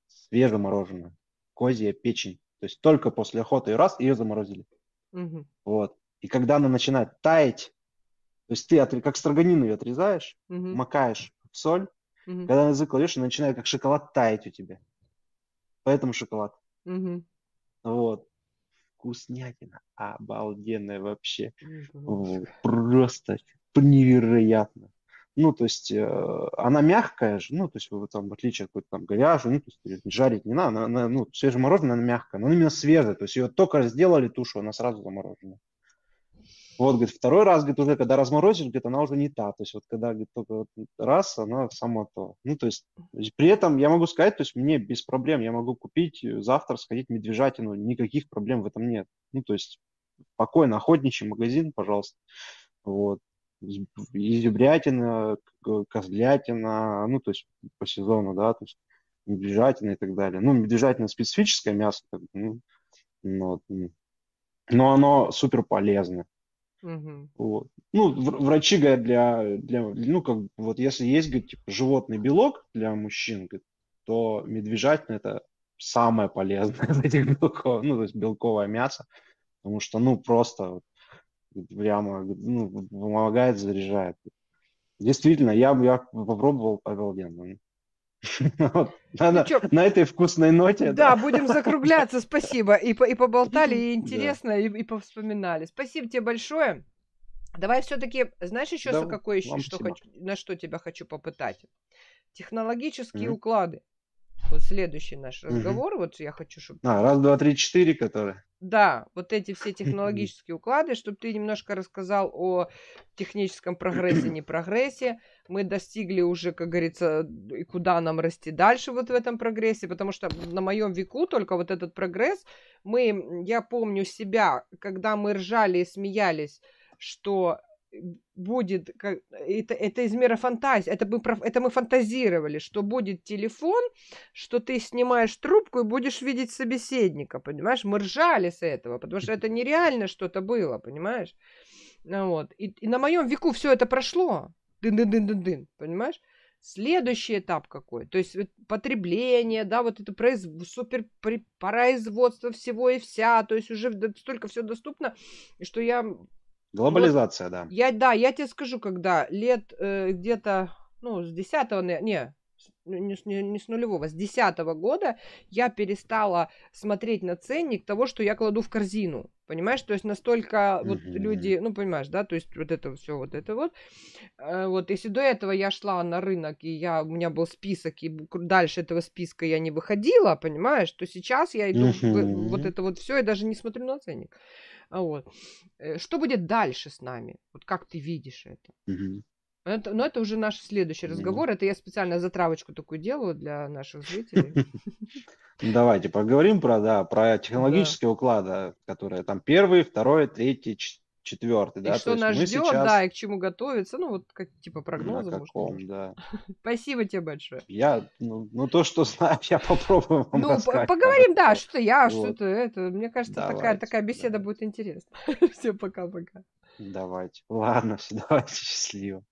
B: свежемороженое, козья печень. То есть только после охоты и раз ее заморозили. Угу. Вот. И когда она начинает таять, то есть ты как строганину ее отрезаешь, угу. макаешь соль. Угу. Когда на язык кладешь, она начинает как шоколад таять у тебя. Поэтому шоколад.
A: Угу.
B: Вот. Вкуснятина. Обалденная вообще. Угу. Просто невероятно. Ну, то есть э, она мягкая же, ну, то есть там, в отличие от какой-то там говяжьей, ну, то есть жарить не надо, она, она ну, свежемороженая, она мягкая, но она именно свежая, то есть ее только сделали тушу, она сразу заморожена. Вот, говорит, второй раз, говорит, уже когда разморозишь, говорит, она уже не та. То есть вот когда, говорит, только вот раз, она сама то. Ну, то есть при этом я могу сказать, то есть мне без проблем, я могу купить э, завтра, сходить медвежатину, никаких проблем в этом нет. Ну, то есть спокойно, охотничий магазин, пожалуйста. Вот. Изюбрятина, козлятина, ну, то есть по сезону, да, то есть медвежатина и так далее. Ну, медвежатина специфическое мясо, ну, но, но оно супер полезно. Угу. Вот. Ну, врачи говорят, для, для, ну, как вот если есть, говорит, типа, животный белок для мужчин, говорит, то медвежатина это самое полезное из этих белков, ну, то есть белковое мясо, потому что, ну, просто прямо, ну, помогает, заряжает. Действительно, я, я попробовал обалденно. На, на, на этой вкусной ноте.
A: Да, да, будем закругляться, спасибо. И, и поболтали, и интересно, да. и, и повспоминали. Спасибо тебе большое. Давай все-таки, знаешь еще да, какой еще, что хочу, на что тебя хочу попытать? Технологические mm-hmm. уклады. Вот следующий наш разговор, вот я хочу, чтобы...
B: А, раз, два, три, четыре, которые...
A: Да, вот эти все технологические уклады, чтобы ты немножко рассказал о техническом прогрессе, не прогрессе. Мы достигли уже, как говорится, и куда нам расти дальше вот в этом прогрессе, потому что на моем веку только вот этот прогресс, мы, я помню себя, когда мы ржали и смеялись, что будет, это, это из мира фантазии, это мы, это мы фантазировали, что будет телефон, что ты снимаешь трубку и будешь видеть собеседника, понимаешь? Мы ржали с этого, потому что это нереально что-то было, понимаешь? Ну вот. И, и на моем веку все это прошло. Дын-дын-дын-дын-дын, понимаешь? Следующий этап какой? То есть потребление, да, вот это произ... супер производство всего и вся, то есть уже столько все доступно, что я
B: Глобализация,
A: вот,
B: да.
A: Я, да, я тебе скажу, когда лет э, где-то, ну, с десятого, не, ну, не, не, не с нулевого, с десятого года я перестала смотреть на ценник того, что я кладу в корзину. Понимаешь, то есть настолько вот mm-hmm. люди, ну понимаешь, да, то есть вот это все, вот это вот. Э, вот, если до этого я шла на рынок, и я, у меня был список, и дальше этого списка я не выходила, понимаешь, то сейчас я иду mm-hmm. в, вот это вот все, и даже не смотрю на ценник. А вот. Э, что будет дальше с нами? Вот как ты видишь это? Угу. Это, но это уже наш следующий разговор. Mm. Это я специально затравочку такую делаю для наших зрителей.
B: Давайте поговорим про, да, про технологические уклады, которые там первый, второй, третий, четвертый, да.
A: И что нас ждет, сейчас... да, и к чему готовиться, ну вот как типа прогнозы.
B: На каком, может, да.
A: Спасибо тебе большое.
B: Я, ну, ну то, что знаю, я попробую вам
A: Ну, поговорим, да, что я, вот. что-то это. Мне кажется, давайте, такая, такая беседа будет интересна. Все, пока-пока.
B: Давайте. Ладно, все, давайте, счастливо.